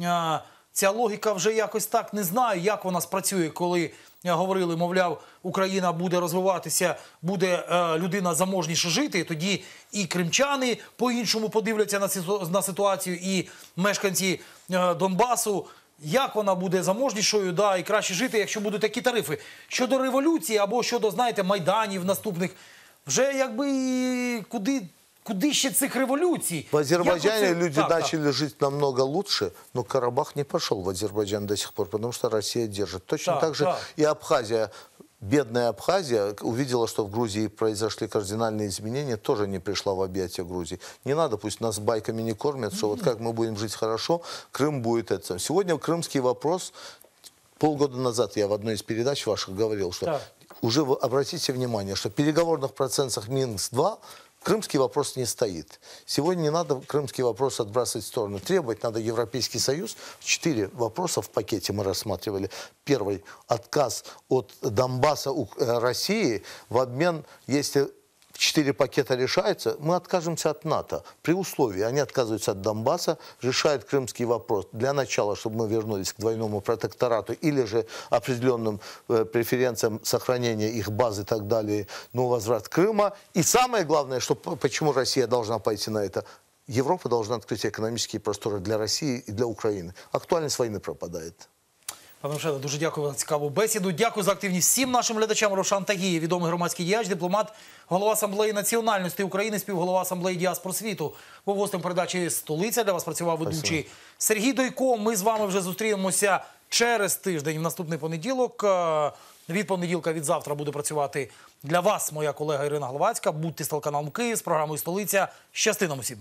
S1: А, Ця логіка вже якось так не знаю, як вона спрацює, коли е, говорили, мовляв, Україна буде розвиватися, буде е, людина заможніше жити. Тоді і кримчани по-іншому подивляться на, ситу- на ситуацію, і мешканці е, Донбасу. Як вона буде заможнішою, да, і краще жити, якщо будуть такі тарифи. Щодо революції або щодо, знаєте, майданів наступних, вже якби і куди, куди ще цих революцій?
S2: В Азербайджане
S1: Як оце-
S2: люди
S1: Так, так.
S2: начали жить намного лучше, но Карабах не пошел в Азербайджан до сих пор, потому что Россия держит. Точно
S1: Так,
S2: так, же
S1: так.
S2: и Абхазия. Бедная Абхазия увидела, что в Грузии произошли кардинальные изменения, тоже не пришла в объятия Грузии. Не надо, пусть нас байками не кормят, что вот как мы будем жить хорошо, Крым будет это. Сегодня крымский вопрос, полгода назад я в одной из передач ваших говорил, что
S1: Так.
S2: уже обратите внимание, что в переговорных процентах Минск-2 крымский вопрос не стоит. Сегодня не надо крымский вопрос отбрасывать в сторону. Требовать надо Европейский Союз. Четыре вопроса в пакете мы рассматривали. Первый – отказ от Донбасса э, России в обмен, если четыре пакета решаются, мы откажемся от НАТО. При условии, они отказываются от Донбасса, решают крымский вопрос. Для начала, чтобы мы вернулись к двойному протекторату или же определенным э, преференциям сохранения их баз и так далее, но возврат Крыма. И самое главное, что, почему Россия должна пойти на это, Европа должна открыть экономические просторы для России и для Украины. Актуальность войны пропадает.
S1: Пане Рошане, дуже дякую за цікаву бесіду. Дякую за активність всім нашим глядачам. Рошан Тагієв, відомий громадський діяч, дипломат, голова асамблеї національності України, співголова асамблеї діаспор світу. Був гостем передачі Столиця. Для вас працював ведучий Сергій Дойко. Ми з вами вже зустрінемося через тиждень в наступний понеділок. Е, Від понеділка від завтра буде працювати для вас моя колега Ірина Гловацька. Будьте з телеканалом Київ з програмою Столиця. Щасти нам усім.